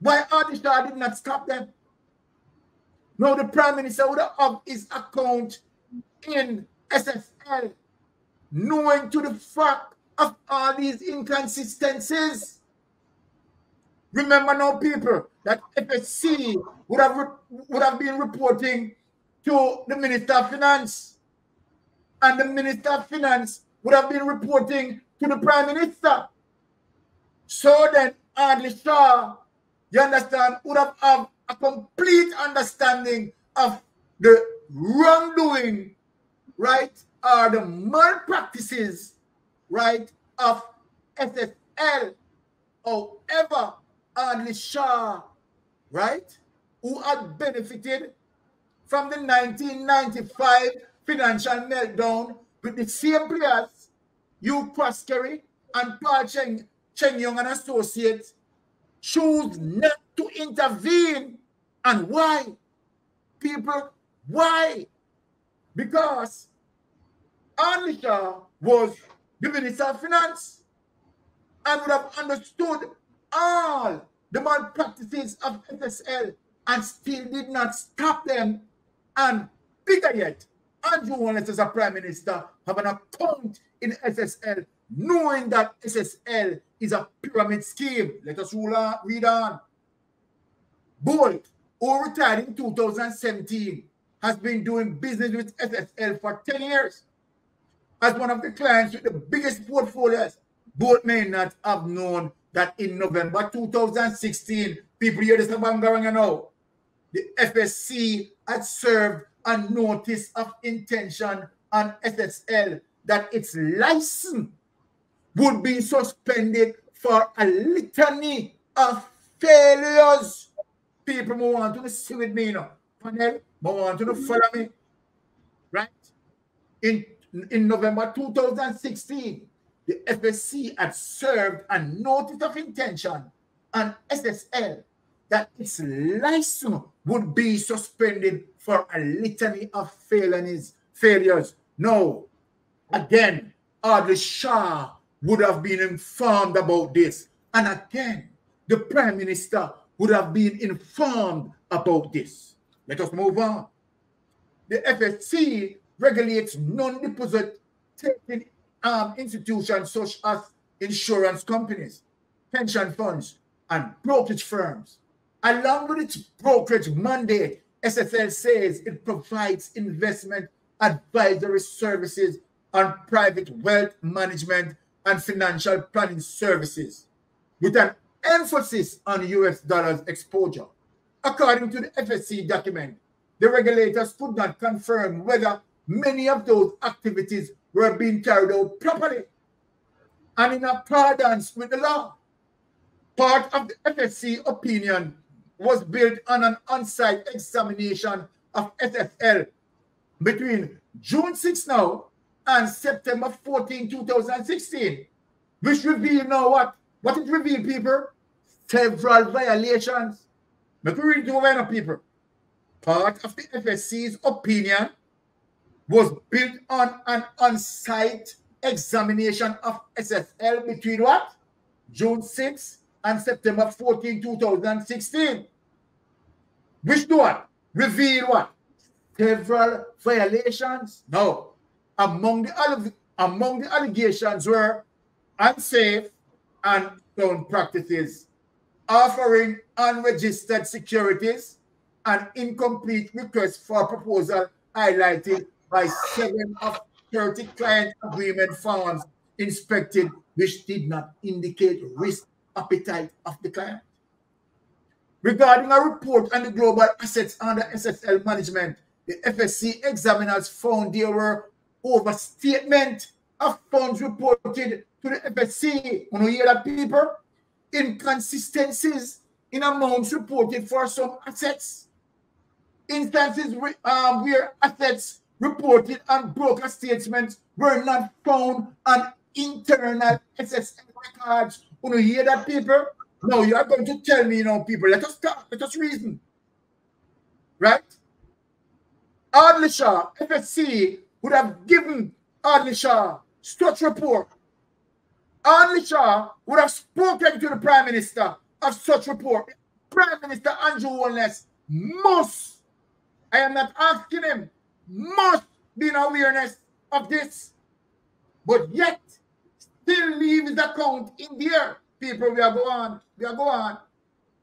Why Shaw did not stop them? Now the Prime Minister would have his account in SSL, knowing to the fact of all these inconsistencies. Remember now, people, that FSC would have would have been reporting to the Minister of Finance, and the Minister of Finance would have been reporting to the Prime Minister. So then, Audley Shaw, you understand, would have, have a complete understanding of the wrongdoing, right, or the malpractices right, of SSL. However, Audley Shaw, right, who had benefited from the 1995 financial meltdown with the same players, Hugh Croskery and Paul Cheng, Chen-Young and Associates, choose not to intervene. And why? People, why? Because Audley Shaw was the Minister of Finance and would have understood all the malpractices of SSL and still did not stop them. And bigger yet, Andrew Holness as a Prime Minister have an account in SSL knowing that SSL is a pyramid scheme. Let us read on. Bolt, who retired in 2017, has been doing business with SSL for 10 years as one of the clients with the biggest portfolios, both may not have known that in November 2016, people hear this about now, the FSC had served a notice of intention on SSL that its license would be suspended for a litany of failures. People want to see with me, you know. Panel, want to follow me. Right? In in November 2016, the FSC had served a notice of intention on SSL that its license would be suspended for a litany of felonies, failures. No, again, Audley Shaw would have been informed about this. And again, the Prime Minister would have been informed about this. Let us move on. The FSC regulates non-deposit taking um, institutions such as insurance companies, pension funds, and brokerage firms. Along with its brokerage mandate, SSL says it provides investment advisory services on private wealth management and financial planning services with an emphasis on US dollars exposure. According to the FSC document, the regulators could not confirm whether many of those activities were being carried out properly and in accordance with the law. Part of the FSC opinion was built on an on-site examination of SSL between June 6 now and September 14, 2016, which revealed now what? What it revealed, people? Several violations. Let me read it over people. Part of the FSC's opinion was built on an on-site examination of SSL between what? June 6 and September 14, 2016. Which do one? Reveal what? Several violations? No. Among the, among the allegations were unsafe and sound practices, offering unregistered securities, and incomplete requests for proposal highlighted by seven of 30 client agreement forms inspected which did not indicate risk appetite of the client. Regarding a report on the global assets under SSL management, the FSC examiners found there were overstatement of funds reported to the FSC. When you hear that, people? Inconsistencies in amounts reported for some assets. Instances um, where assets reported on broker statements were not found on internal SSL records. When you hear that, people? No, you are going to tell me, you know, people, let us talk, let us reason. Right? Audley Shaw, FSC, would have given Audley Shaw such report. Audley Shaw would have spoken to the Prime Minister of such report. Prime Minister Andrew Holness must, I am not asking him, must be in awareness of this. But yet, still leave his account in there. People, we are going. We are going.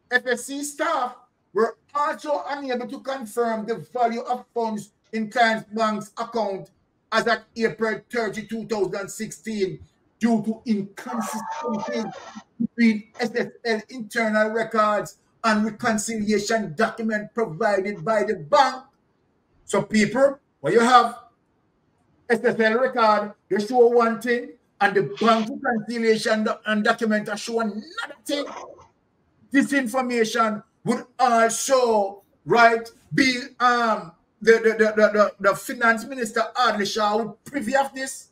FSC staff were also unable to confirm the value of funds in client bank's account as at April 30, 2016 due to inconsistencies between SSL internal records and reconciliation document provided by the bank. So people, what you have, SSL record, they show one thing, and the bank reconciliation and document are showing another. This information would also, right, be um the the the, the, the finance minister Audley Shaw would privy of this,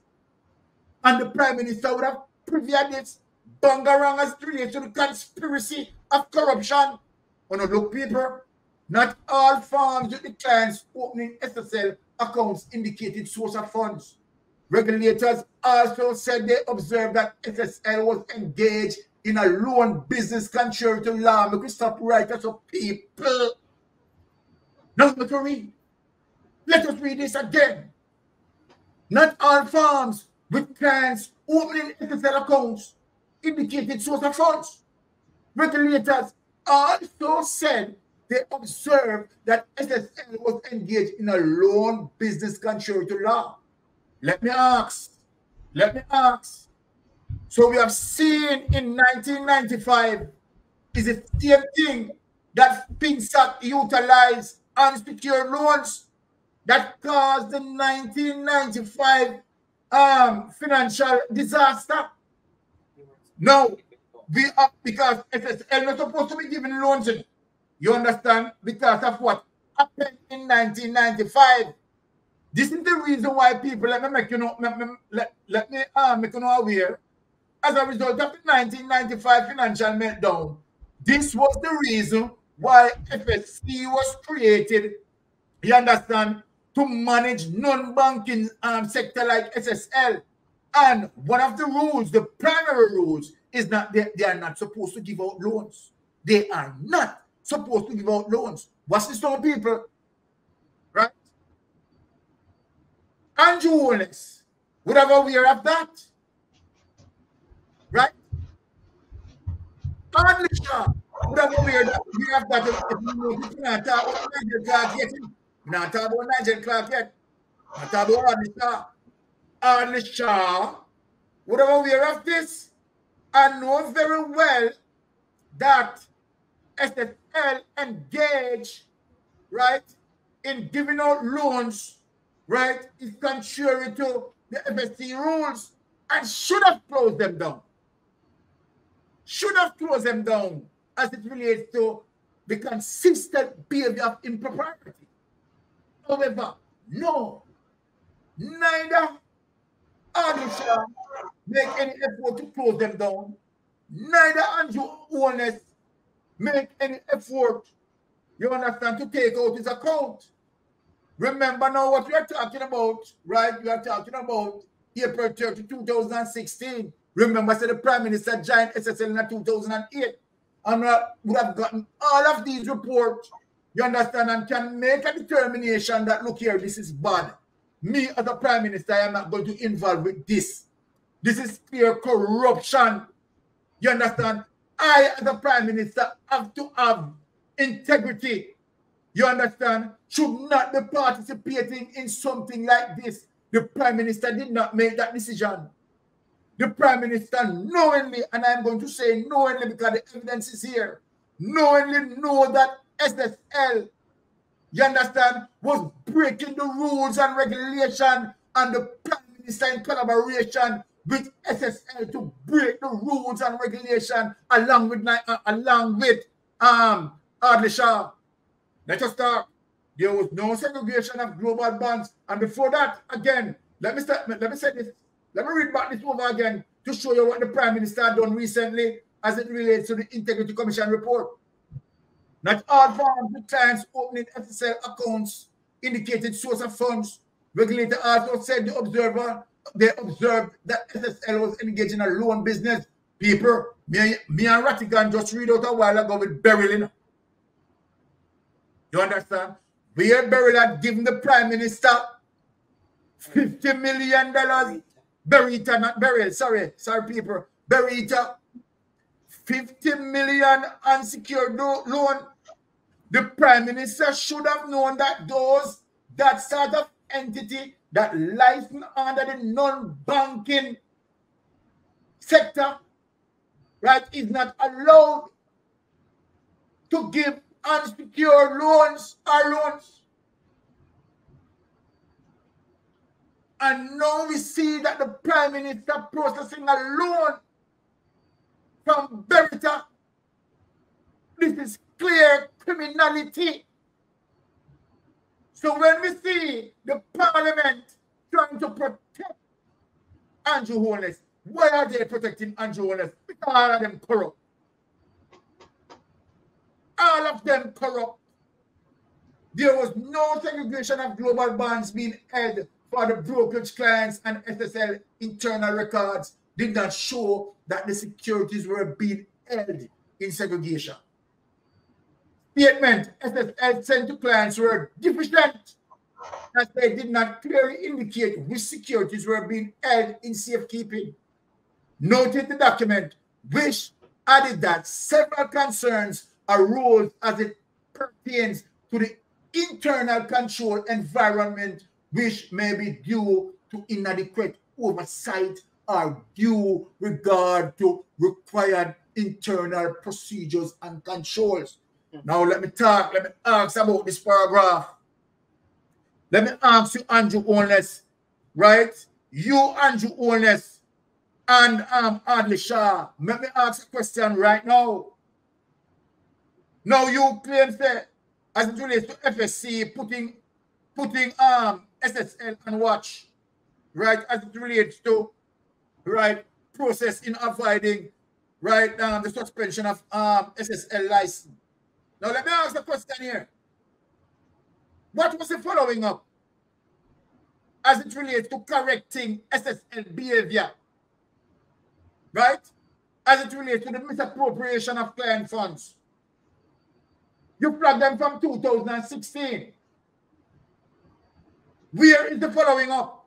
and the prime minister would have privy of this. Bangarang as related to the conspiracy of corruption. On a look, people, not all with the clients opening SSL accounts indicated source of funds. Regulators also said they observed that SSL was engaged in a loan business contrary to law. We stop right of people. Let us read. Let us read this again. Not all farms with clients opening SSL accounts indicated source of funds. Regulators also said they observed that SSL was engaged in a loan business contrary to law. Let me ask, let me ask. So we have seen in 1995 is the same thing that FinSac utilized unsecured loans that caused the 1995 um, financial disaster. No, we are because SSL not supposed to be giving loans. You understand? Because of what happened in 1995. This is the reason why people, let me make you know, let me, let, let me uh, make you know aware. As a result of the 1995 financial meltdown, this was the reason why FSC was created. You understand? To manage non-banking um, sector like SSL. And one of the rules, the primary rules, is that they, they are not supposed to give out loans. They are not supposed to give out loans. What's this on people? Right? Andrew Holness would have aware of that. Right? Audley Shaw would have aware that we have that if you know talking about Nigel Clarke yet. Not talking about Nigel Clarke yet. Not talking about Shaw. Audley Shaw would have aware of this and know very well that SSL engage, right, in giving out loans, right, is contrary to the FSC rules and should have closed them down. Should have closed them down as it relates to the consistent behavior of impropriety. However, no, neither Anisha make any effort to close them down, neither Andrew Holness make any effort, you understand, to take out his account. Remember now what we are talking about, right? We are talking about April 30, 2016. Remember, said the Prime Minister joined SSL in 2008 and uh, would have gotten all of these reports, you understand, and can make a determination that, look here, this is bad. Me, as a Prime Minister, I am not going to involve with this. This is clear corruption. You understand? I, as a Prime Minister, have to have integrity. You understand? Should not be participating in something like this. The Prime Minister did not make that decision. The Prime Minister knowingly, and I'm going to say knowingly because the evidence is here, knowingly know that SSL, you understand, was breaking the rules and regulation and the Prime Minister in collaboration with SSL to break the rules and regulation along with uh, along with um Audley Shaw. Let us start. There was no segregation of global bonds. And before that, again, let me start, let me say this let me read back this over again to show you what the Prime Minister done recently as it relates to the Integrity Commission report. Not all farms with clients opening SSL accounts indicated source of funds. Regulator also said the observer they observed that SSL was engaged in a loan business. People, me, me and Rattigan just read out a while ago with Beryl. You understand? We had Beryl had given the Prime Minister $50 million Berita, not Beryl, sorry, sorry, people. Berita, 50 million unsecured loan. The Prime Minister should have known that those, that sort of entity that licensed under the non-banking sector, right, is not allowed to give unsecured loans or loans. And now we see that the Prime Minister processing a loan from Berita. This is clear criminality. So when we see the Parliament trying to protect Andrew Holness, why are they protecting Andrew Holness? Because all of them corrupt. All of them corrupt. There was no segregation of global bonds being held for the brokerage clients and SSL internal records did not show that the securities were being held in segregation. Statement SSL sent to clients were deficient as they did not clearly indicate which securities were being held in safekeeping. Noted the document, which added that several concerns arose as it pertains to the internal control environment which may be due to inadequate oversight or due regard to required internal procedures and controls. Now let me talk, let me ask about this paragraph. Let me ask you, Andrew Holness, right? You, Andrew Holness, and um, Audley Shaw, let me ask a question right now. Now you claim that as it relates to FSC putting putting um SSL and watch, right, as it relates to, right, process in avoiding, right, um, the suspension of um, SSL license. Now, let me ask the question here. What was the following up as it relates to correcting SSL behavior? Right? As it relates to the misappropriation of client funds. You flagged them from 2016. Where is the following up?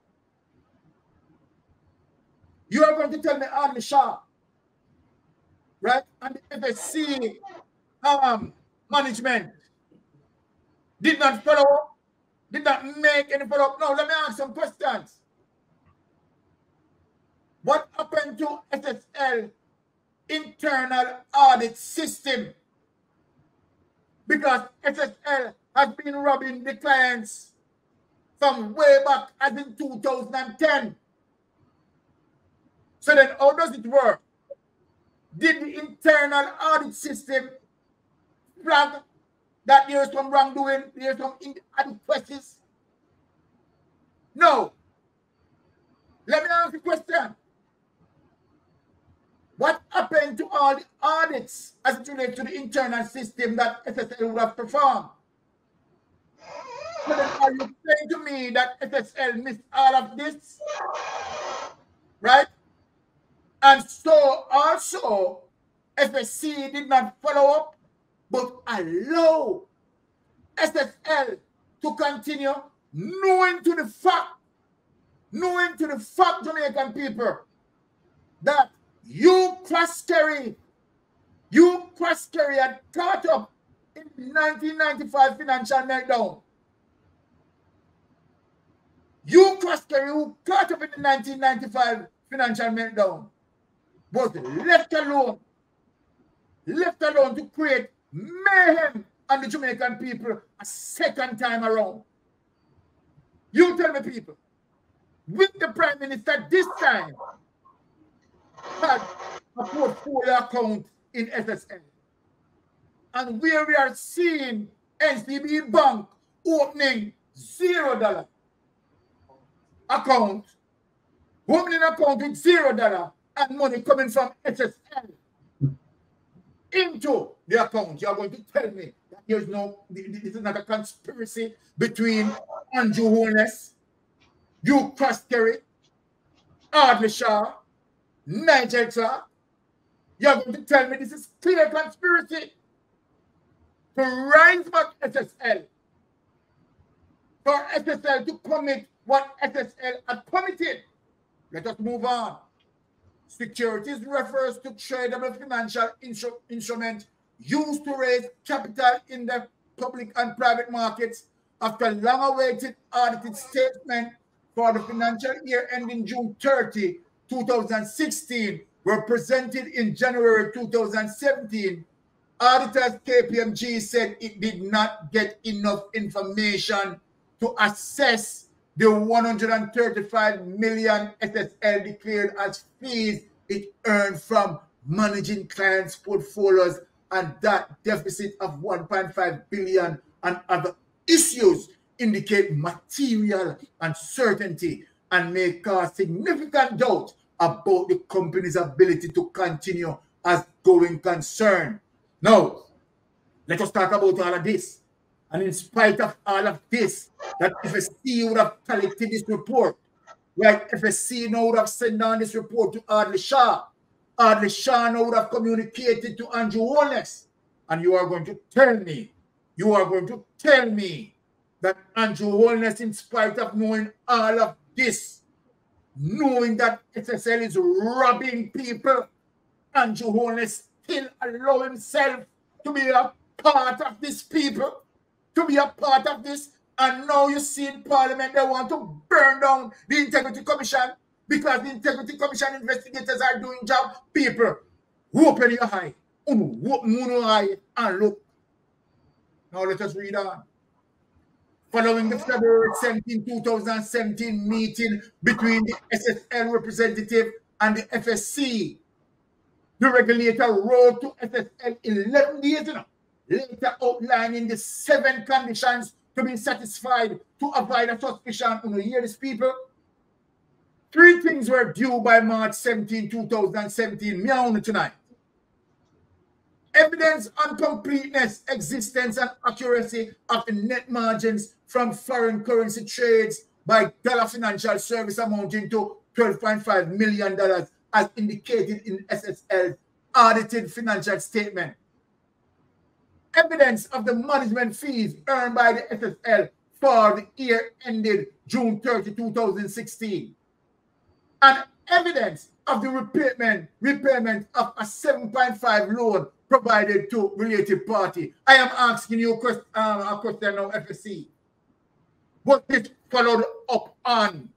You are going to tell me Audley Shaw, right? And the FSC um, management did not follow up, did not make any follow up. Now, let me ask some questions. What happened to SSL internal audit system? Because SSL has been robbing the clients from way back as in 2010. So then how does it work? Did the internal audit system flag that there's some wrongdoing, there's some inadequacies? No. Let me ask a question. What happened to all the audits as it relates to the internal system that SSL would have performed? So are you saying to me that SSL missed all of this? Right? And so also FSC did not follow up, but allow SSL to continue knowing to the fact, knowing to the fact, Jamaican people, that Hugh Croskery, you cross carry had caught up in 1995 financial meltdown. Hugh Croskery who caught up in the 1995 financial meltdown was left alone, left alone to create mayhem on the Jamaican people a second time around. You tell me, people, with the Prime Minister this time had a portfolio account in SSL. And where we are seeing NCB Bank opening zero dollar account, opening account with zero dollar and money coming from SSL into the account. You are going to tell me that there's no, this is not a conspiracy between Andrew Holness, Hugh Croskery, Audley Shaw, Nigel. You're going to tell me this is clear conspiracy to rise back SSL for SSL to commit what SSL had committed. Let us move on. Securities refers to tradable financial instru instrument used to raise capital in the public and private markets after long-awaited audited statement for the financial year ending June 30, 2016 were presented in January 2017. Auditors KPMG said it did not get enough information to assess the 135 million SSL declared as fees it earned from managing clients' portfolios and that deficit of 1.5 billion and other issues indicate material uncertainty and may cause significant doubt about the company's ability to continue as going concern. Now, let us talk about all of this. And in spite of all of this, that FSC would have collected this report, right? FSC now would have sent down this report to Audley Shaw. Audley Shaw now would have communicated to Andrew Wallace. And you are going to tell me, you are going to tell me that Andrew Holness, in spite of knowing all of this, knowing that SSL is robbing people, and Holness still allow himself to be a part of these people to be a part of this. And now you see in Parliament they want to burn down the Integrity Commission because the Integrity Commission investigators are doing job. People, open your eye, um, open your eye and look. Now let us read on. Following the February 17, 2017 meeting between the SSL representative and the FSC, the regulator wrote to SSL 11 days, later outlining the seven conditions to be satisfied to avoid a suspicion. Know, hear this, people? Three things were due by March 17, 2017. Meow tonight. Evidence on completeness, existence, and accuracy of the net margins from foreign currency trades by Dollar Financial Service amounting to $12.5 million as indicated in SSL's audited financial statement evidence of the management fees earned by the SSL for the year ended June 30, 2016. And evidence of the repayment, repayment of a 7.5 loan provided to related party. I am asking you a question, um, a question now, FSC. Was followed up on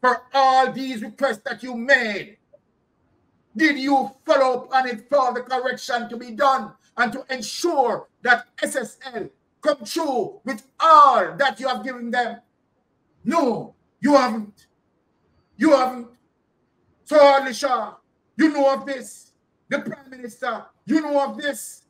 for all these requests that you made Did you follow up on it for the correction to be done and to ensure that SSL come true with all that you have given them? No, you haven't. You haven't. So, Alisha, you know of this. The Prime Minister, you know of this.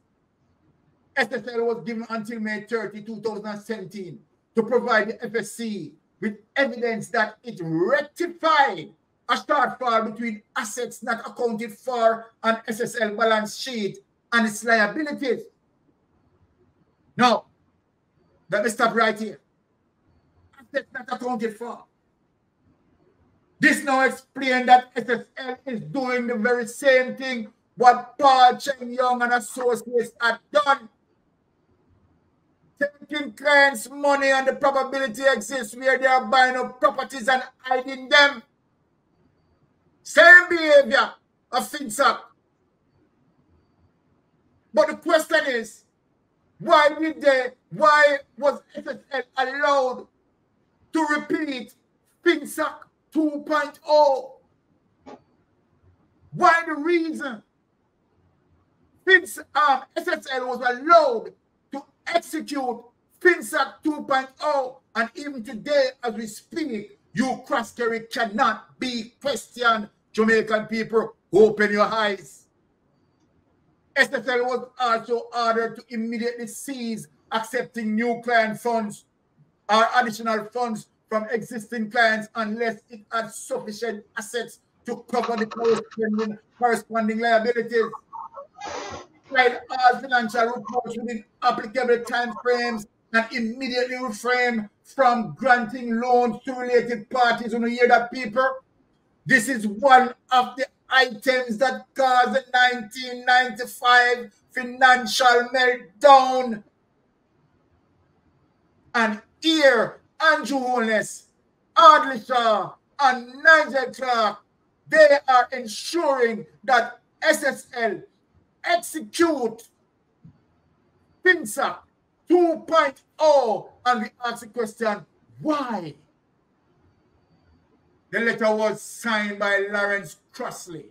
SSL was given until May 30, 2017 to provide the FSC with evidence that it rectified a shortfall between assets not accounted for on SSL balance sheet and its liabilities. Now, let me stop right here. Assets not accounted for. This now explains that SSL is doing the very same thing what Paul Chen-Young and associates had done taking clients' money and the probability exists where they are buying up properties and hiding them. Same behavior of FinSAC. But the question is, why did they, why was SSL allowed to repeat FinSAC 2.0? Why the reason FinSAC, uh, SSL was allowed to execute FinSAC 2.0. And even today, as we speak, Hugh Croskery cannot be questioned. Jamaican people, open your eyes. SSL was also ordered to immediately cease accepting new client funds or additional funds from existing clients unless it had sufficient assets to cover the corresponding liabilities provide all financial reports within applicable time frames and immediately refrain from granting loans to related parties on the year that people. This is one of the items that caused the 1995 financial meltdown. And here, Andrew Holness, Audley Shaw, and Nigel Clarke, they are ensuring that SSL execute FinSAC 2.0 and we ask the question, why? The letter was signed by Lawrence Crossley,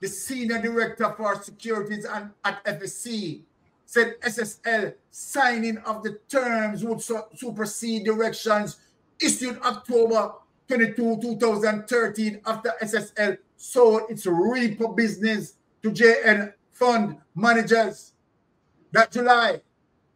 the Senior Director for Securities and at FSC, said SSL signing of the terms would supersede directions issued October 22, 2013 after SSL sold its repo business to JN fund managers that July,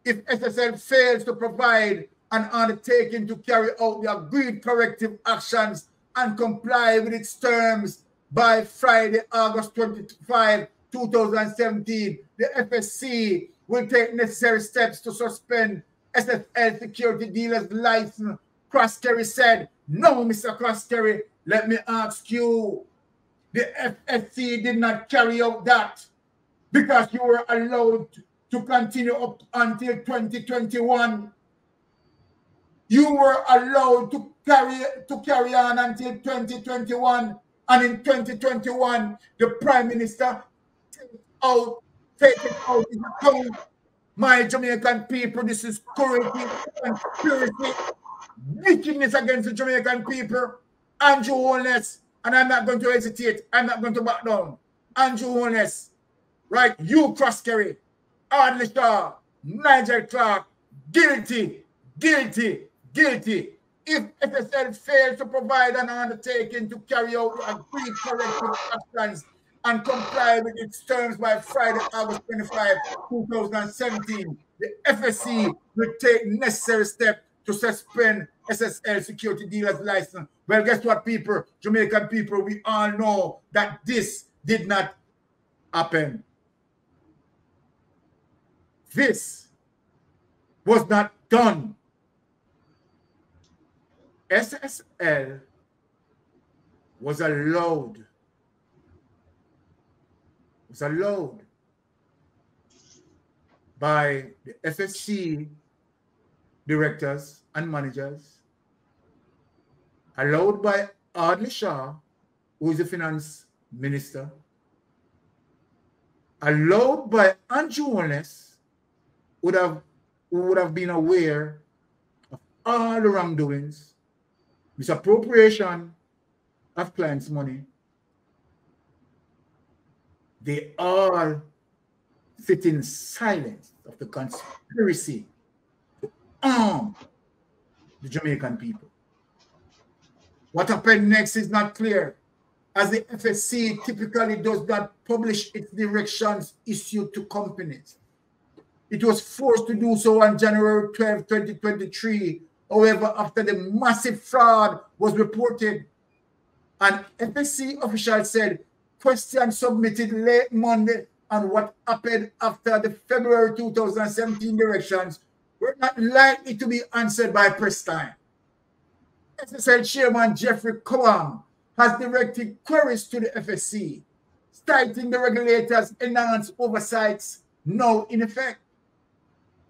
if SSL fails to provide an undertaking to carry out the agreed corrective actions and comply with its terms by Friday, August 25, 2017, the FSC will take necessary steps to suspend SSL security dealers license. Croskery said, no, Mr. Croskery, let me ask you, the FSC did not carry out that because you were allowed to continue up until 2021. You were allowed to carry to carry on until 2021. And in 2021, the Prime Minister out, take it out his account. My Jamaican people, this is and purity, wickedness against the Jamaican people. Andrew Holness, and I'm not going to hesitate. I'm not going to back down. Andrew Holness, right? Hugh Croskery, Audley Shaw, Nigel Clarke, guilty, guilty, guilty. If SSL fails to provide an undertaking to carry out agreed corrective actions and comply with its terms by Friday, August 25, 2017, the FSC will take necessary steps to suspend SSL security dealer's license. Well, guess what, people? Jamaican people, we all know that this did not happen. This was not done. SSL was allowed, was allowed by the FSC directors and managers, allowed by Audley Shaw, who is the finance minister, allowed by Andrew Holness, would have would have been aware of all the wrongdoings, misappropriation of clients' money, they all sit in silence of the conspiracy to arm the Jamaican people. What happened next is not clear, as the FSC typically does not publish its directions issued to companies. It was forced to do so on January 12, 2023. However, after the massive fraud was reported, an FSC official said questions submitted late Monday on what happened after the February 2017 directions were not likely to be answered by press time. SSL Chairman Jeffrey Cobham has directed queries to the FSC, citing the regulator's enhanced oversights now in effect.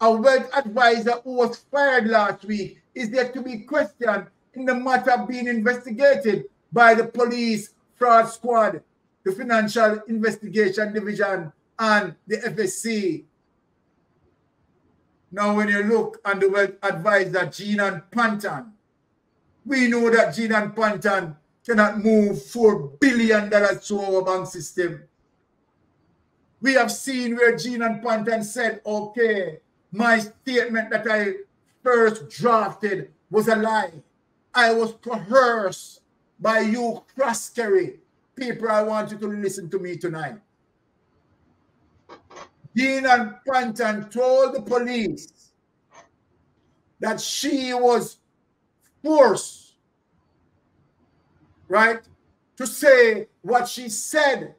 A wealth advisor who was fired last week is there to be questioned in the matter being investigated by the police fraud squad, the Financial Investigation Division, and the FSC. Now, when you look on the wealth advisor, Jean Panton, we know that Jean Panton cannot move $4 billion to our bank system. We have seen where Jean Panton said, okay, my statement that I first drafted was a lie. I was coerced by you, Croskery. People, I want you to listen to me tonight. Jean Panton told the police that she was forced, right, to say what she said.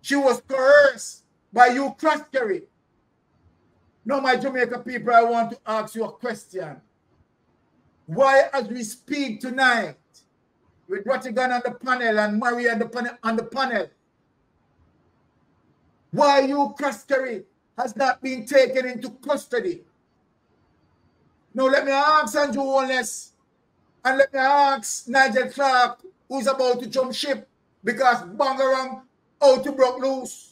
She was coerced by you, Croskery. Now, my Jamaica people, I want to ask you a question. Why, as we speak tonight, with Rattigan on the panel and Murray on the panel, on the panel, why you, Croskery, has not been taken into custody? Now, let me ask Andrew Wallace and let me ask Nigel Clarke, who's about to jump ship because Bangarang out to broke loose.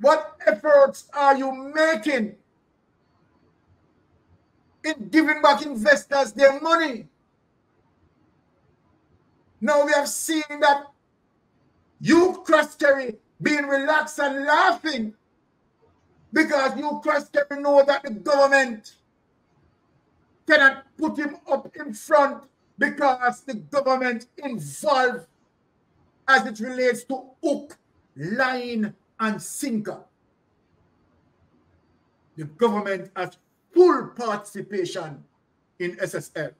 What efforts are you making in giving back investors their money? Now we have seen that Hugh Croskery being relaxed and laughing because Hugh Croskery know that the government cannot put him up in front because the government involved as it relates to hook, line, and sinker. The government has full participation in SSL.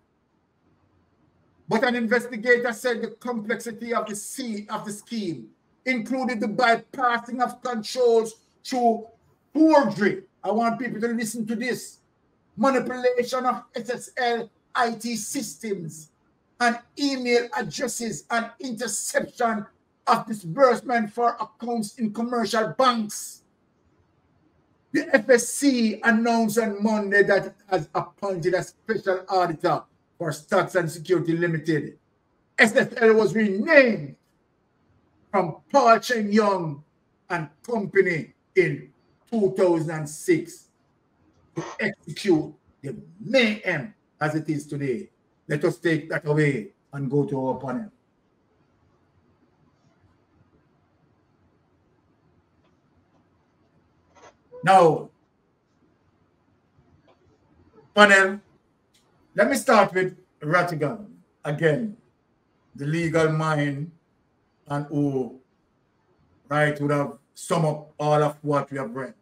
But an investigator said the complexity of the, C, of the scheme included the bypassing of controls through forgery. I want people to listen to this. Manipulation of SSL IT systems and email addresses and interception of disbursement for accounts in commercial banks. The FSC announced on Monday that it has appointed a special auditor for Stocks and Security Limited. SSL was renamed from Paul Chen-Young and Company in 2006 to execute the mayhem as it is today. Let us take that away and go to our panel. Now, panel, let me start with Rattigan Again, the legal mind and who, right, would have sum up all of what we have read.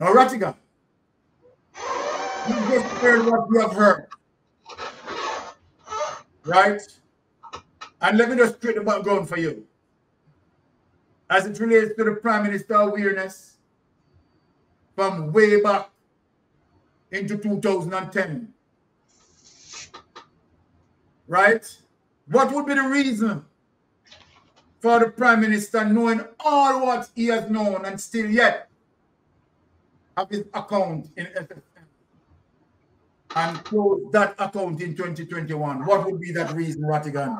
Now, Rattigan, you just heard what you have heard. Right? And let me just create the background for you. As it relates to the Prime Minister awareness, from way back into 2010. Right? What would be the reason for the Prime Minister knowing all what he has known and still yet have his account in and close that account in 2021? What would be that reason, Rattigan?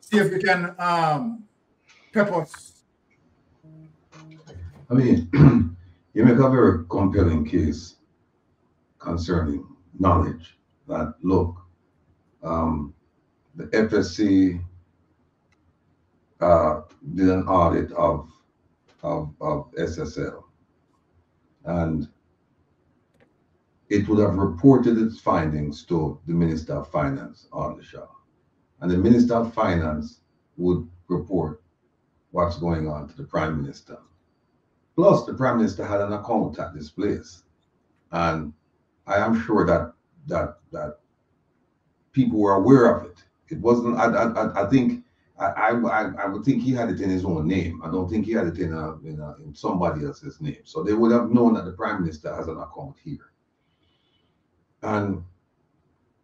See if we can um, pep us. I mean, You make a very compelling case concerning knowledge that look, um, the FSC uh, did an audit of, of, of SSL. And it would have reported its findings to the Minister of Finance on. And the Minister of Finance would report what's going on to the Prime Minister. Plus, the Prime Minister had an account at this place. And I am sure that that that people were aware of it. It wasn't, I, I, I think I, I, I would think he had it in his own name. I don't think he had it in, a, in, a, in somebody else's name. So they would have known that the prime minister has an account here. And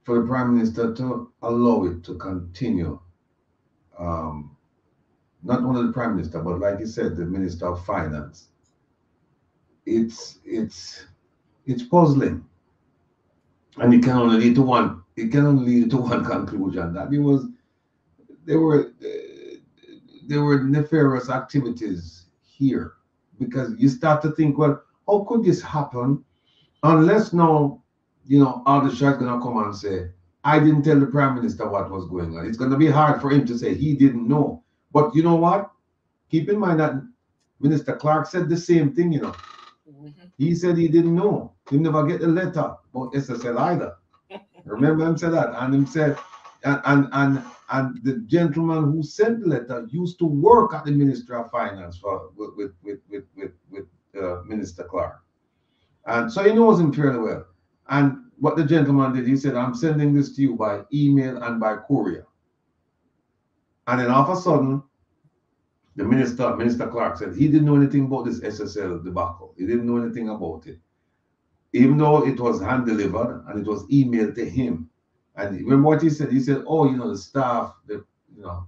for the prime minister to allow it to continue, um, not only the prime minister, but like you said, the minister of finance, it's it's it's puzzling. And it can only lead to one, it can only lead to one conclusion that it was there were there were nefarious activities here because you start to think, well, how could this happen unless now, you know, Audley Shaw gonna come and say, I didn't tell the prime minister what was going on. It's gonna be hard for him to say he didn't know. But you know what? Keep in mind that Minister Clarke said the same thing, you know. Mm -hmm. He said he didn't know. He never get the letter about SSL either. Remember him said that, and him said, and and and and the gentleman who sent the letter used to work at the Ministry of Finance for with with with with, with, with uh, Minister Clarke. and so he knows him fairly well. And what the gentleman did, he said, "I'm sending this to you by email and by courier." And then all of a sudden, the minister, Minister Clarke, said he didn't know anything about this SSL debacle. He didn't know anything about it, even though it was hand delivered and it was emailed to him and remember what he said? He said, "Oh, you know, the staff, the you know,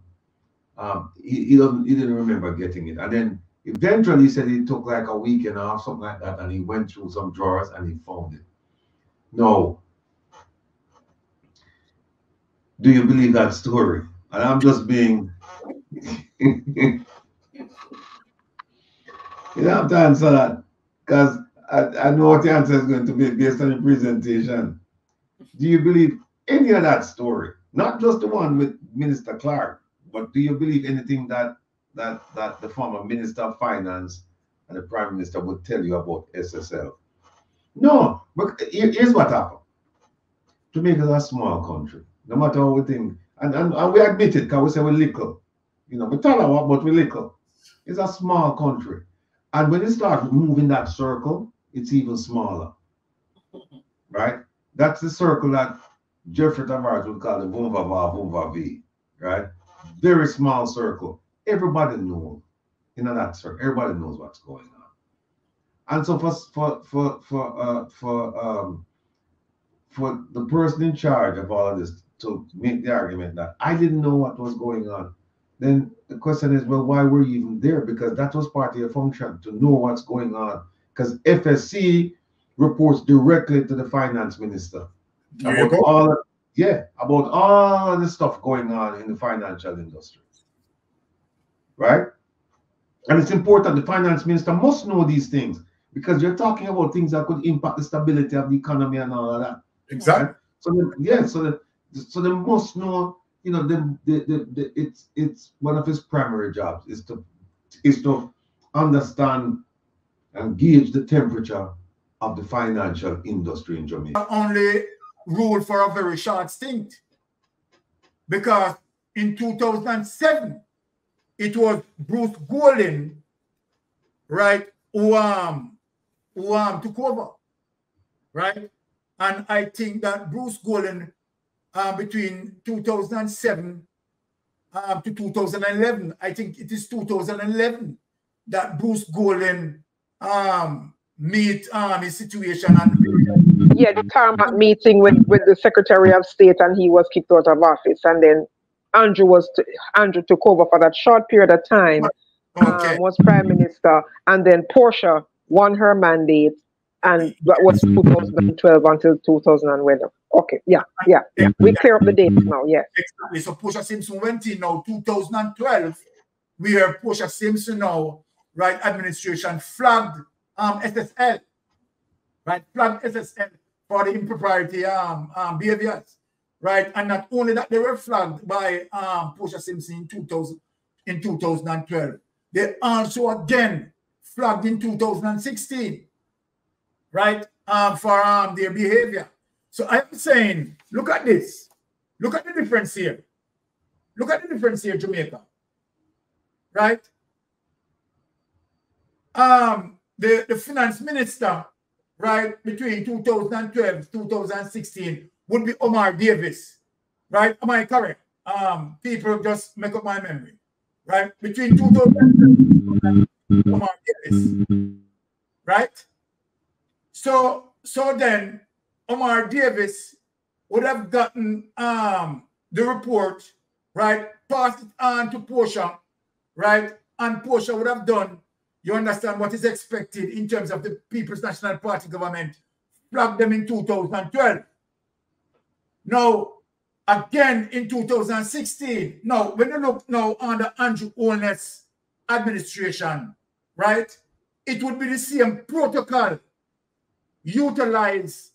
um, he, he doesn't he didn't remember getting it." And then eventually, he said he took like a week and a half, something like that, and he went through some drawers and he found it. No. Do you believe that story? And I'm just being. you don't have to answer that because I, I know what the answer is going to be based on the presentation. Do you believe any of that story, not just the one with Minister Clarke, but do you believe anything that that that the former Minister of Finance and the Prime Minister would tell you about SSL? No, but here's what happened. Jamaica is a small country. No matter how we think, and, and, and we admit it because we say we're little. You know, we tell our but we're little. It's a small country. And when you start moving that circle, it's even smaller. Right? That's the circle that Jeffrey Tavares would call it Vumva Va Vumva V, right? Very small circle. Everybody knows. You know that circle. Everybody knows what's going on. And so for for for for uh, for um for the person in charge of all of this to make the argument that I didn't know what was going on, then the question is, well, why were you even there? Because that was part of your function to know what's going on. Because FSC reports directly to the finance minister about all yeah, about all the stuff going on in the financial industry. Right? And it's important the finance minister must know these things because you're talking about things that could impact the stability of the economy and all of that. Exactly. Right? So yeah, so the, so they must know, you know, the, the, the, the, it's it's one of his primary jobs is to is to understand and gauge the temperature of the financial industry in Jamaica. Only rule for a very short stint. Because in 2007, it was Bruce Golding, right, who, um, who um, took over, right? And I think that Bruce Golding, uh, between 2007 um, to 2011, I think it is 2011 that Bruce Golding um, meet um, his situation and yeah, the tarmac meeting with, with the Secretary of State and he was kicked out of office. And then Andrew was Andrew took over for that short period of time, okay. um, was Prime Minister. And then Portia won her mandate and that was 2012 until 2011. Okay, yeah, yeah. yeah. We clear up the dates now, yeah. Exactly. So Portia Simpson went in now 2012, where Portia Simpson now, right, administration flagged um SSL, right, flagged SSL for the impropriety um, um, behaviors, right? And not only that, they were flagged by um, Portia Simpson in 2000, in 2012. They also again flagged in 2016, right, um, for um, their behavior. So I'm saying, look at this. Look at the difference here. Look at the difference here, Jamaica. Right? Um, the, the finance minister, right, between 2012 2016 would be Omar Davies. Right? Am I correct? Um, people just make up my memory. Right? Between 2012 and Omar Davies. Right? So so then Omar Davies would have gotten um the report, right? Passed it on to Portia, right? And Portia would have done, you understand what is expected in terms of the People's National Party government, flagged them in 2012. Now, again in 2016. Now, when you look now under Andrew Holness administration, right? It would be the same protocol utilized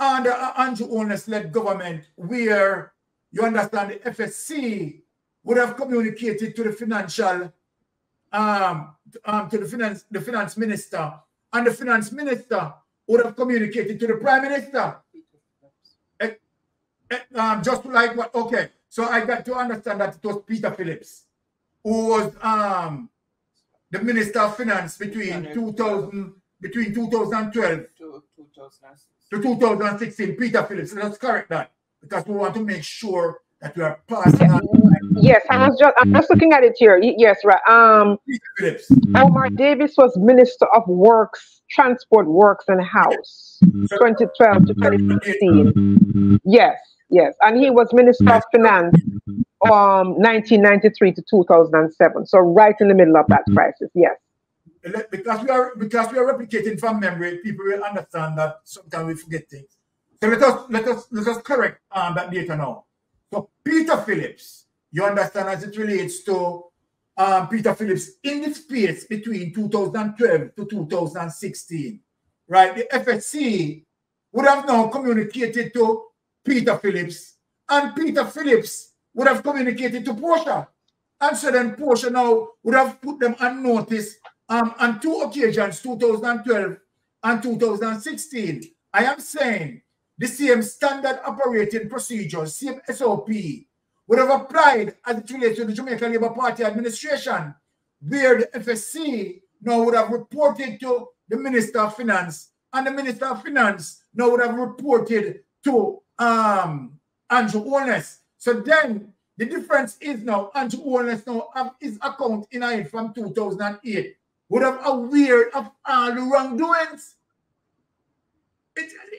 under Andrew Holness-led government where you understand the FSC would have communicated to the financial um, um, to the finance the finance minister. And the finance minister would have communicated to the prime minister. Eh, eh, um, just like what okay so i got to understand that it was peter phillips who was um, the minister of finance between 2000 between 2012 to 2016 peter phillips let's correct that because we want to make sure that we are passing on. Yes, I was just I'm just looking at it here. Yes, right. Um, Omar Davies was Minister of Works, Transport Works and House, 2012 to 2016. Yes, yes, and he was Minister of Finance um 1993 to 2007. So right in the middle of that crisis. Yes. Because we are because we are replicating from memory, people will understand that sometimes we forget things. So let us let us let us correct um, that data now. So Peter Phillips, you understand as it relates to um, Peter Phillips in the space between 2012 to 2016, right? The FSC would have now communicated to Peter Phillips, and Peter Phillips would have communicated to Portia. And so then Portia now would have put them on notice um, on two occasions, 2012 and 2016. I am saying the same standard operating procedures, same SOP, would have applied as it relates to the Jamaica Labour Party administration, where the FSC now would have reported to the Minister of Finance, and the Minister of Finance now would have reported to um, Andrew Holness. So then the difference is now Andrew Holness now have his account in it from 2008 would have aware of all the wrongdoings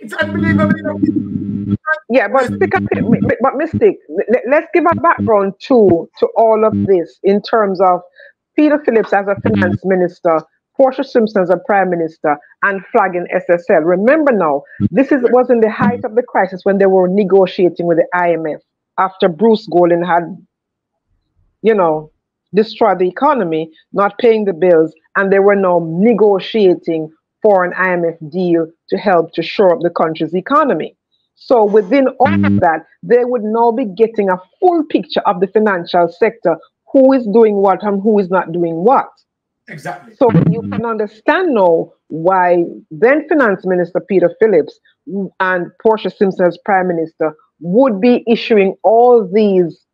it's unbelievable. Yeah, but because, but Mystic, let's give a background to to all of this in terms of Peter Phillips as a finance minister, Portia Simpson as a prime minister, and flagging SSL. Remember now, this is was in the height of the crisis when they were negotiating with the IMF after Bruce Golding had, you know, destroyed the economy, not paying the bills, and they were now negotiating for an IMF deal to help to shore up the country's economy. So within all of that, they would now be getting a full picture of the financial sector, who is doing what and who is not doing what. Exactly. So you can understand now why then Finance Minister Peter Phillips and Portia Simpson as Prime Minister would be issuing all these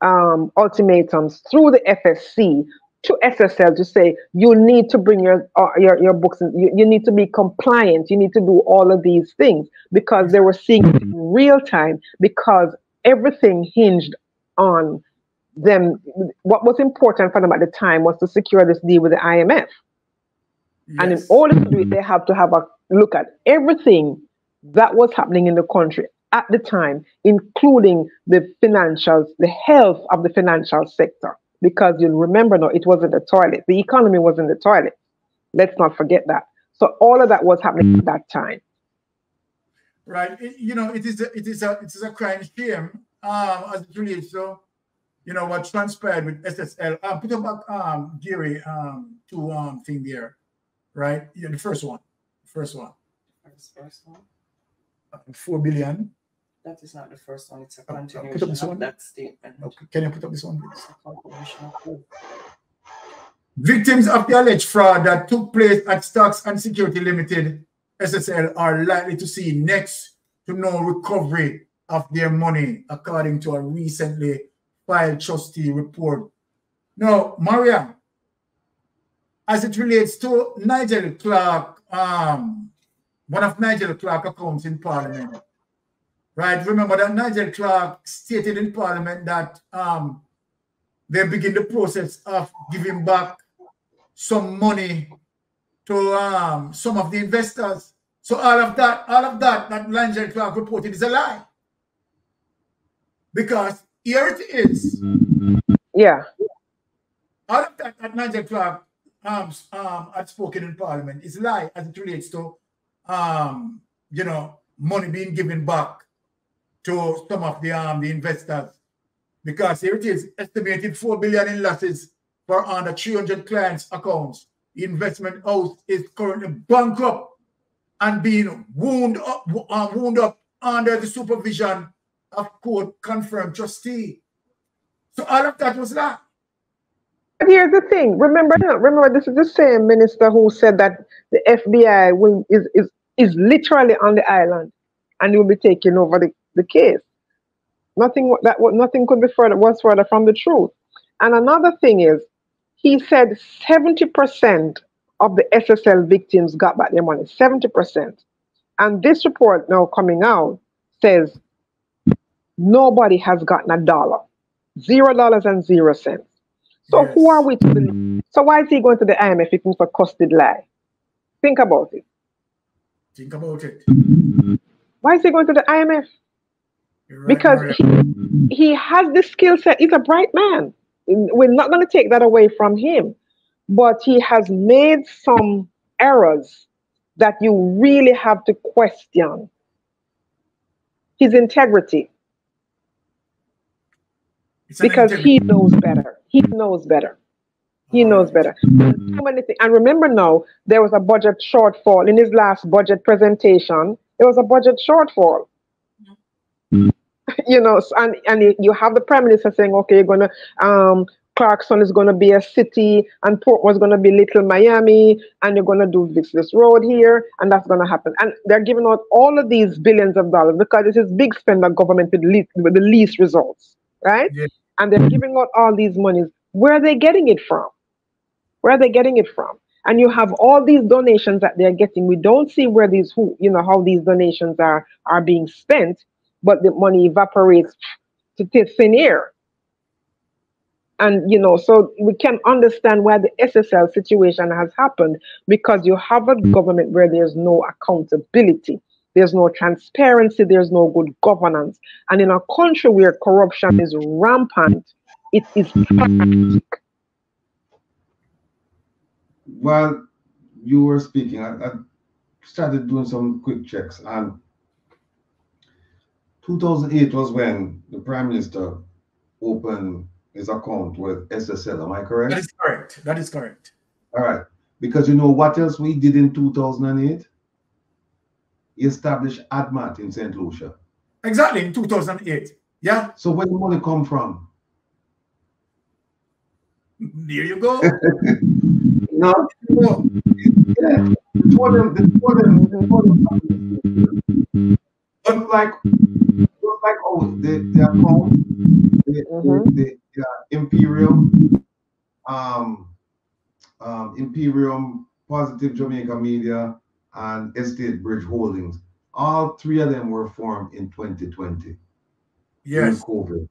um, ultimatums through the FSC to SSL to say you need to bring your uh, your, your books and you, you need to be compliant. You need to do all of these things because they were seeing it in real time because everything hinged on them. What was important for them at the time was to secure this deal with the IMF yes. and in order to do it they have to have a look at everything that was happening in the country at the time including the financials the health of the financial sector because you'll remember now it wasn't the toilet. The economy was in the toilet. Let's not forget that. So all of that was happening at that time. Right. It, you know, it is a, it is a it is a crime shame um, as it relates to you know what transpired with SSL. Um, put back um Gary um to um thing there, right? Yeah, the first one, first one. First, first one. Four billion. That is not the first one. It's a continuation of one. that statement. Okay. Can you put up this one, please? Victims of the alleged fraud that took place at Stocks and Security Limited, SSL, are likely to see next to no recovery of their money, according to a recently filed trustee report. Now, Maria, as it relates to Nigel Clarke, um, one of Nigel Clarke accounts in Parliament, right? Remember that Nigel Clarke stated in Parliament that um, they begin the process of giving back some money to um, some of the investors. So all of that, all of that that Nigel Clarke reported is a lie. Because here it is. Yeah. All of that that Nigel Clarke um, um, had spoken in Parliament is a lie as it relates to, um, you know, money being given back to some of the um, the investors. Because here it is, estimated 4 billion in losses for under 300 clients' accounts. The investment house is currently bankrupt and being wound up, uh, wound up under the supervision of court confirmed trustee. So all of that was that. But here's the thing. Remember, remember, this is the same minister who said that the FBI will, is, is, is literally on the island and will be taking over the, the case. Nothing that nothing could be further was further from the truth. And another thing is, he said 70% of the SSL victims got back their money. 70%. And this report now coming out says nobody has gotten a dollar. Zero dollars and zero cents. So yes. who are we to believe? So why is he going to the IMF if it's a costed lie? Think about it. Think about it. Why is he going to the IMF? Right, because he, he has the skill set. He's a bright man. We're not going to take that away from him. But he has made some errors that you really have to question his integrity. because he knows better. He knows better. He knows better. So many things. And remember now, there was a budget shortfall in his last budget presentation. There was a budget shortfall. you know, and and you have the prime minister saying, okay, you're gonna um Clarkson is gonna be a city and Portmore's gonna be little Miami, and you're gonna do this this road here, and that's gonna happen. And they're giving out all of these billions of dollars because this is big spender government with, least, with the least results, right? Yeah. And they're giving out all these monies. Where are they getting it from? Where are they getting it from? And you have all these donations that they're getting. We don't see where these who you know how these donations are are being spent but the money evaporates to thin air. And you know, so we can understand why the SSL situation has happened because you have a mm. government where there's no accountability, there's no transparency, there's no good governance. And in a country where corruption is rampant, it is tragic. While you were speaking, I, I started doing some quick checks and 2008 was when the prime minister opened his account with SSL. Am I correct? That is correct. That is correct. All right. Because you know what else we did in 2008? He established ADMAT in St. Lucia. Exactly, in 2008. Yeah. So where the money come from? There you go. no. Yeah. The two of them, the two of them, the two of them, but like like oh the the account the, mm-hmm. the, the uh, Imperium um um Imperium Positive Jamaica Media and Estate Bridge Holdings. All three of them were formed in 2020 yes. COVID.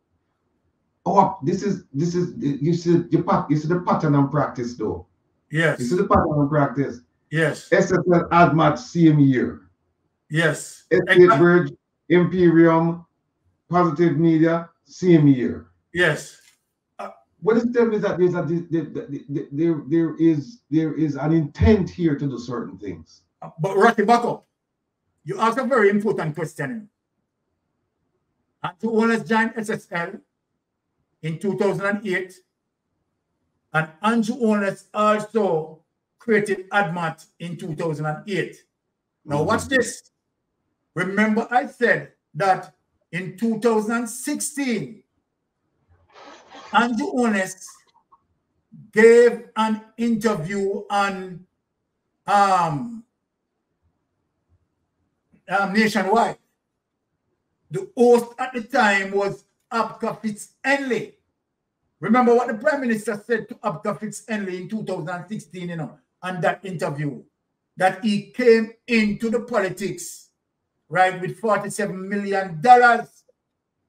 Oh this is this is you see you, you see the pattern and practice though? Yes. You see the pattern and practice? Yes. SSL ADMAT same year yes Bridge Imperium positive media, same year. Yes. Uh, what is there is that there's a, there, there, there is there is an intent here to do certain things. Uh, but Rocky, back up. You asked a very important question. And Andrew Holness joined SSL in 2008, and Andrew Holness also created ADMAT in 2008. Now, watch this. Remember, I said that in 2016, Andrew Holness gave an interview on um, um, nationwide. The host at the time was Abka Fitz-Henley. Remember what the Prime Minister said to Abka Fitz-Henley in 2016, you know, on that interview, that he came into the politics, right, with $47 million.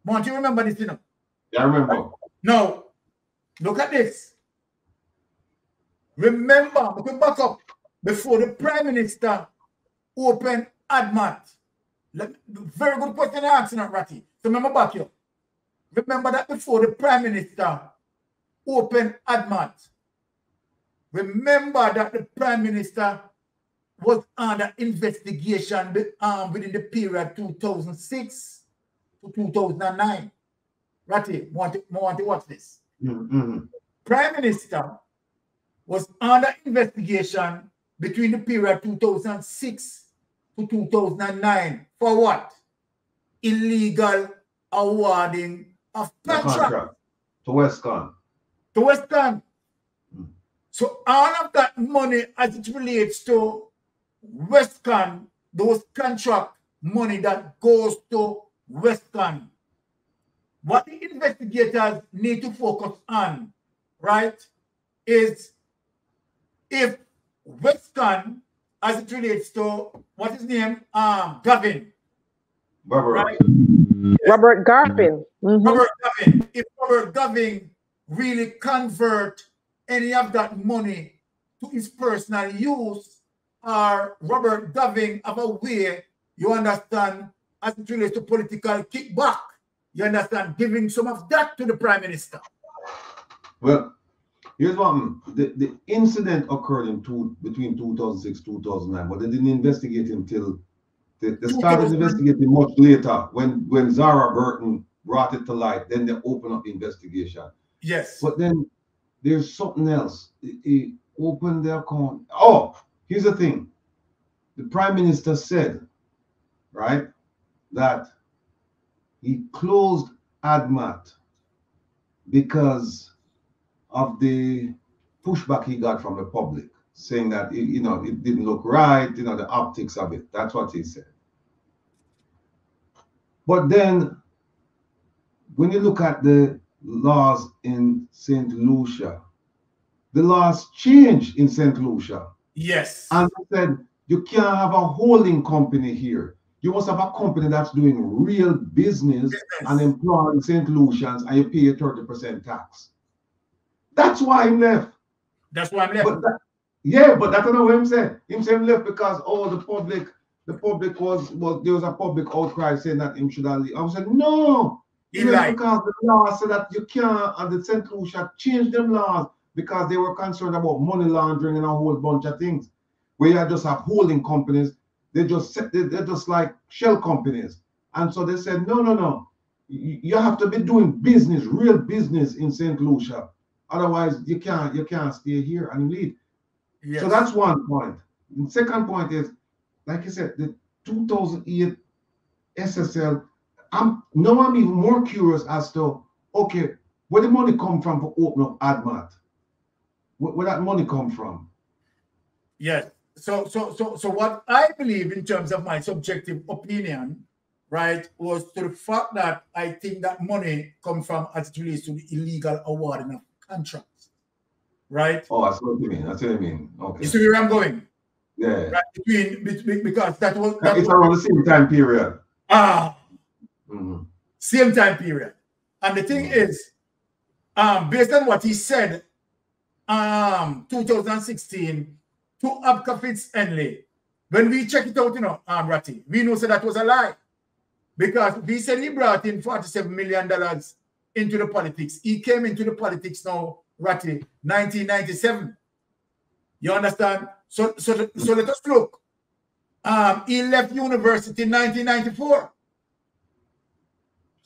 Want you remember this, you know? Yeah, I remember. Now, look at this. Remember, we back up before the Prime Minister opened ADMAT. Very good question I asked, Ratty. So remember back here. Remember that before the Prime Minister opened ADMAT. Remember that the Prime Minister was under investigation um, within the period 2006 to 2009. Ratty, want to, want to watch this. Mm -hmm. Prime Minister was under investigation between the period 2006 to 2009 for what? Illegal awarding of contract. contract. To Westcon. To Westcon. Hmm. So all of that money as it relates to Westcon, those contract money that goes to Westcon, what the investigators need to focus on, right, is if Westcon, as it relates to what is his name, um, Gavin, Robert, right? Robert Garvin, mm -hmm. Robert Garvin. If Robert Garvin really convert any of that money to his personal use, or Robert Gavin of a way, you understand, as it relates to political kickback, you understand, giving some of that to the prime minister. Well, Here's what the, the incident occurred in two between 2006 2009, but they didn't investigate him till they, they started investigating much later when when Zara Burton brought it to light. Then they opened up the investigation. Yes. But then there's something else. He opened their account. Oh, here's the thing. The prime minister said, right, that he closed ADMAT because of the pushback he got from the public, saying that it, you know it didn't look right, you know the optics of it. That's what he said. But then, when you look at the laws in Saint Lucia, the laws changed in Saint Lucia. Yes. And said you can't have a holding company here. You must have a company that's doing real business yes. and employing St. Lucians and you pay a 30% tax. That's why he left. That's why I'm left. But that, yeah, but that's not what him said. Him saying left because oh the public, the public was was there was a public outcry saying that him should have leave. I said no. He because the law said that you can't and the St. Lucia changed them laws because they were concerned about money laundering and a whole bunch of things. Where you just have holding companies, they just they, they're just like shell companies. And so they said, no, no, no. You have to be doing business, real business in St. Lucia. Otherwise, you can't you can't stay here and lead. Yes. So that's one point. The second point is, like I said, the 2008 SSL. I'm now I'm even more curious as to okay, where the money come from for open up ADMAT? Where, where that money come from? Yes. So so so so what I believe in terms of my subjective opinion, right, was to the fact that I think that money come from as it relates to the illegal awarding of contracts, right? Oh, that's what you mean. That's what I mean. Okay. You see where I'm going? Yeah. Right between, between because that was that it's was, around the same time period. Ah. Mm-hmm. Same time period. And the thing mm-hmm. is, um, based on what he said, um, 2016 to Abka Fitz-Henley, when we check it out, you know, um, Ratty, we know so that was a lie. Because we said he brought in $47 million into the politics. He came into the politics now, Ratty, 1997. You understand? So, so, so let us look. Um, he left university in 1994.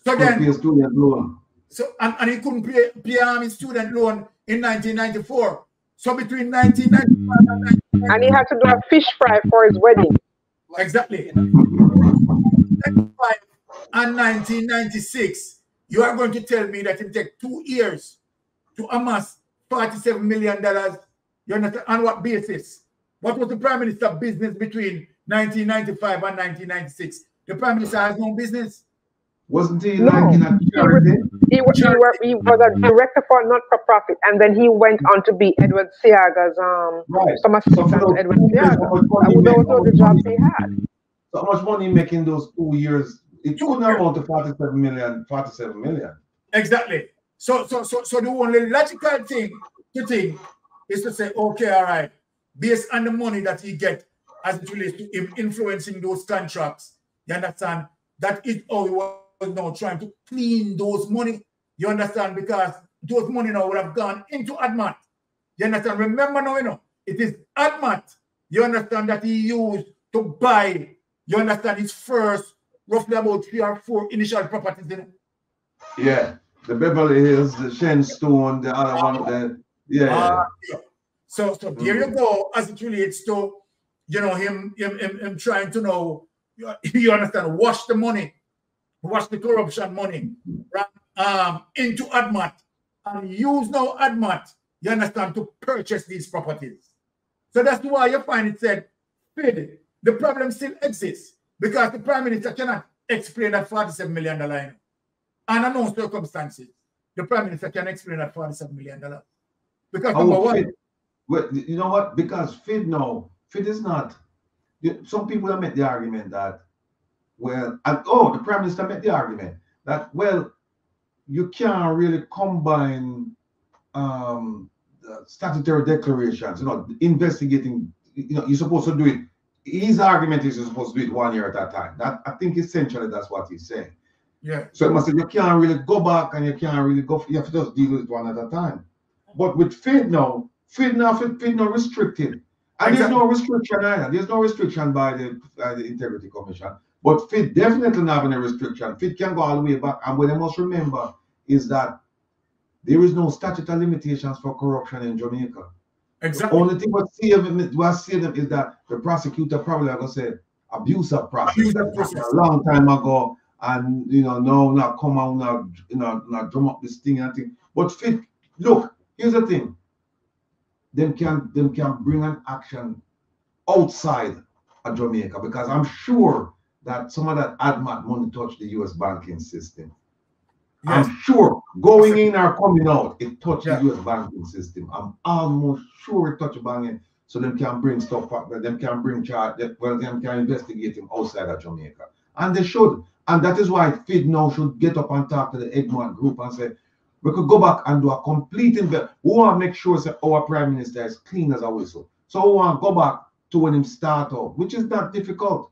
So then, student loan. So and, and he couldn't pay, pay um, his student loan in 1994. So between 1995 and And he had to do a fish fry for his wedding. Exactly. and 1996, you are going to tell me that it take two years to amass $47 million. You understand? On what basis? What was the Prime Minister business between 1995 and 1996? The Prime Minister has no business. Wasn't he no. like in a charity? He, was, he, was, he was a director for not for profit, and then he went on to be Edward Seaga's um right. some assistant so Edward Seaga. Those were the jobs he had. So how much money making those two years? It couldn't amount to 47 million, 47 million. Exactly. So so so so the only logical thing to think is to say, okay, all right, based on the money that he get as it relates to him influencing those contracts, you understand? That is how he was now trying to clean those money. You understand? Because those money now would have gone into ADMAT. You understand? Remember now, you know, it is ADMAT. You understand that he used to buy, you understand, his first roughly about three or four initial properties in it. Yeah. The Beverly Hills, the Shenstone, the other one, the yeah. Uh, yeah. So so there you go as it relates to you know him him him, him trying to know you understand wash the money wash the corruption money right, um, into ADMAT and use now ADMAT, you understand, to purchase these properties. So that's why you find it said, FID, the problem still exists because the Prime Minister cannot explain that $47 million under no circumstances. The Prime Minister can explain that $47 million. Because number one. Well, you know what? Because FID now, FID is not. Some people have made the argument that well, and, oh, the prime minister made the argument that well, you can't really combine um, statutory declarations. You know, investigating. You know, you're supposed to do it. His argument is you're supposed to do it one year at a time. That I think essentially that's what he's saying. Yeah. So it must say you can't really go back and you can't really go. You have to just deal with it one at a time. But with FID now, FID now, FID now restricted. And exactly. there's no restriction either. There's no restriction by the, by the Integrity Commission. But FID definitely not having a restriction. FID can go all the way back. And what I must remember is that there is no statutory limitations for corruption in Jamaica. Exactly. The only thing what see them, what see them is that the prosecutor probably are gonna say abuse of process, abuse of process. a long time ago, and you know now now come out now you know now drum up this thing and thing. But FID, look, here's the thing. Them can them can bring an action outside of Jamaica because I'm sure that some of that ADMAT money touched the US banking system. Yes. I'm sure going in or coming out, it touched yeah. the US banking system. I'm almost sure it touched banking so them can bring stuff up, them can bring charge, well, them can investigate him outside of Jamaica. And they should. And that is why FID now should get up and talk to the Egmont group and say, we could go back and do a complete invest. We want to make sure that our prime minister is clean as a whistle. So we want to go back to when him start out, which is not difficult.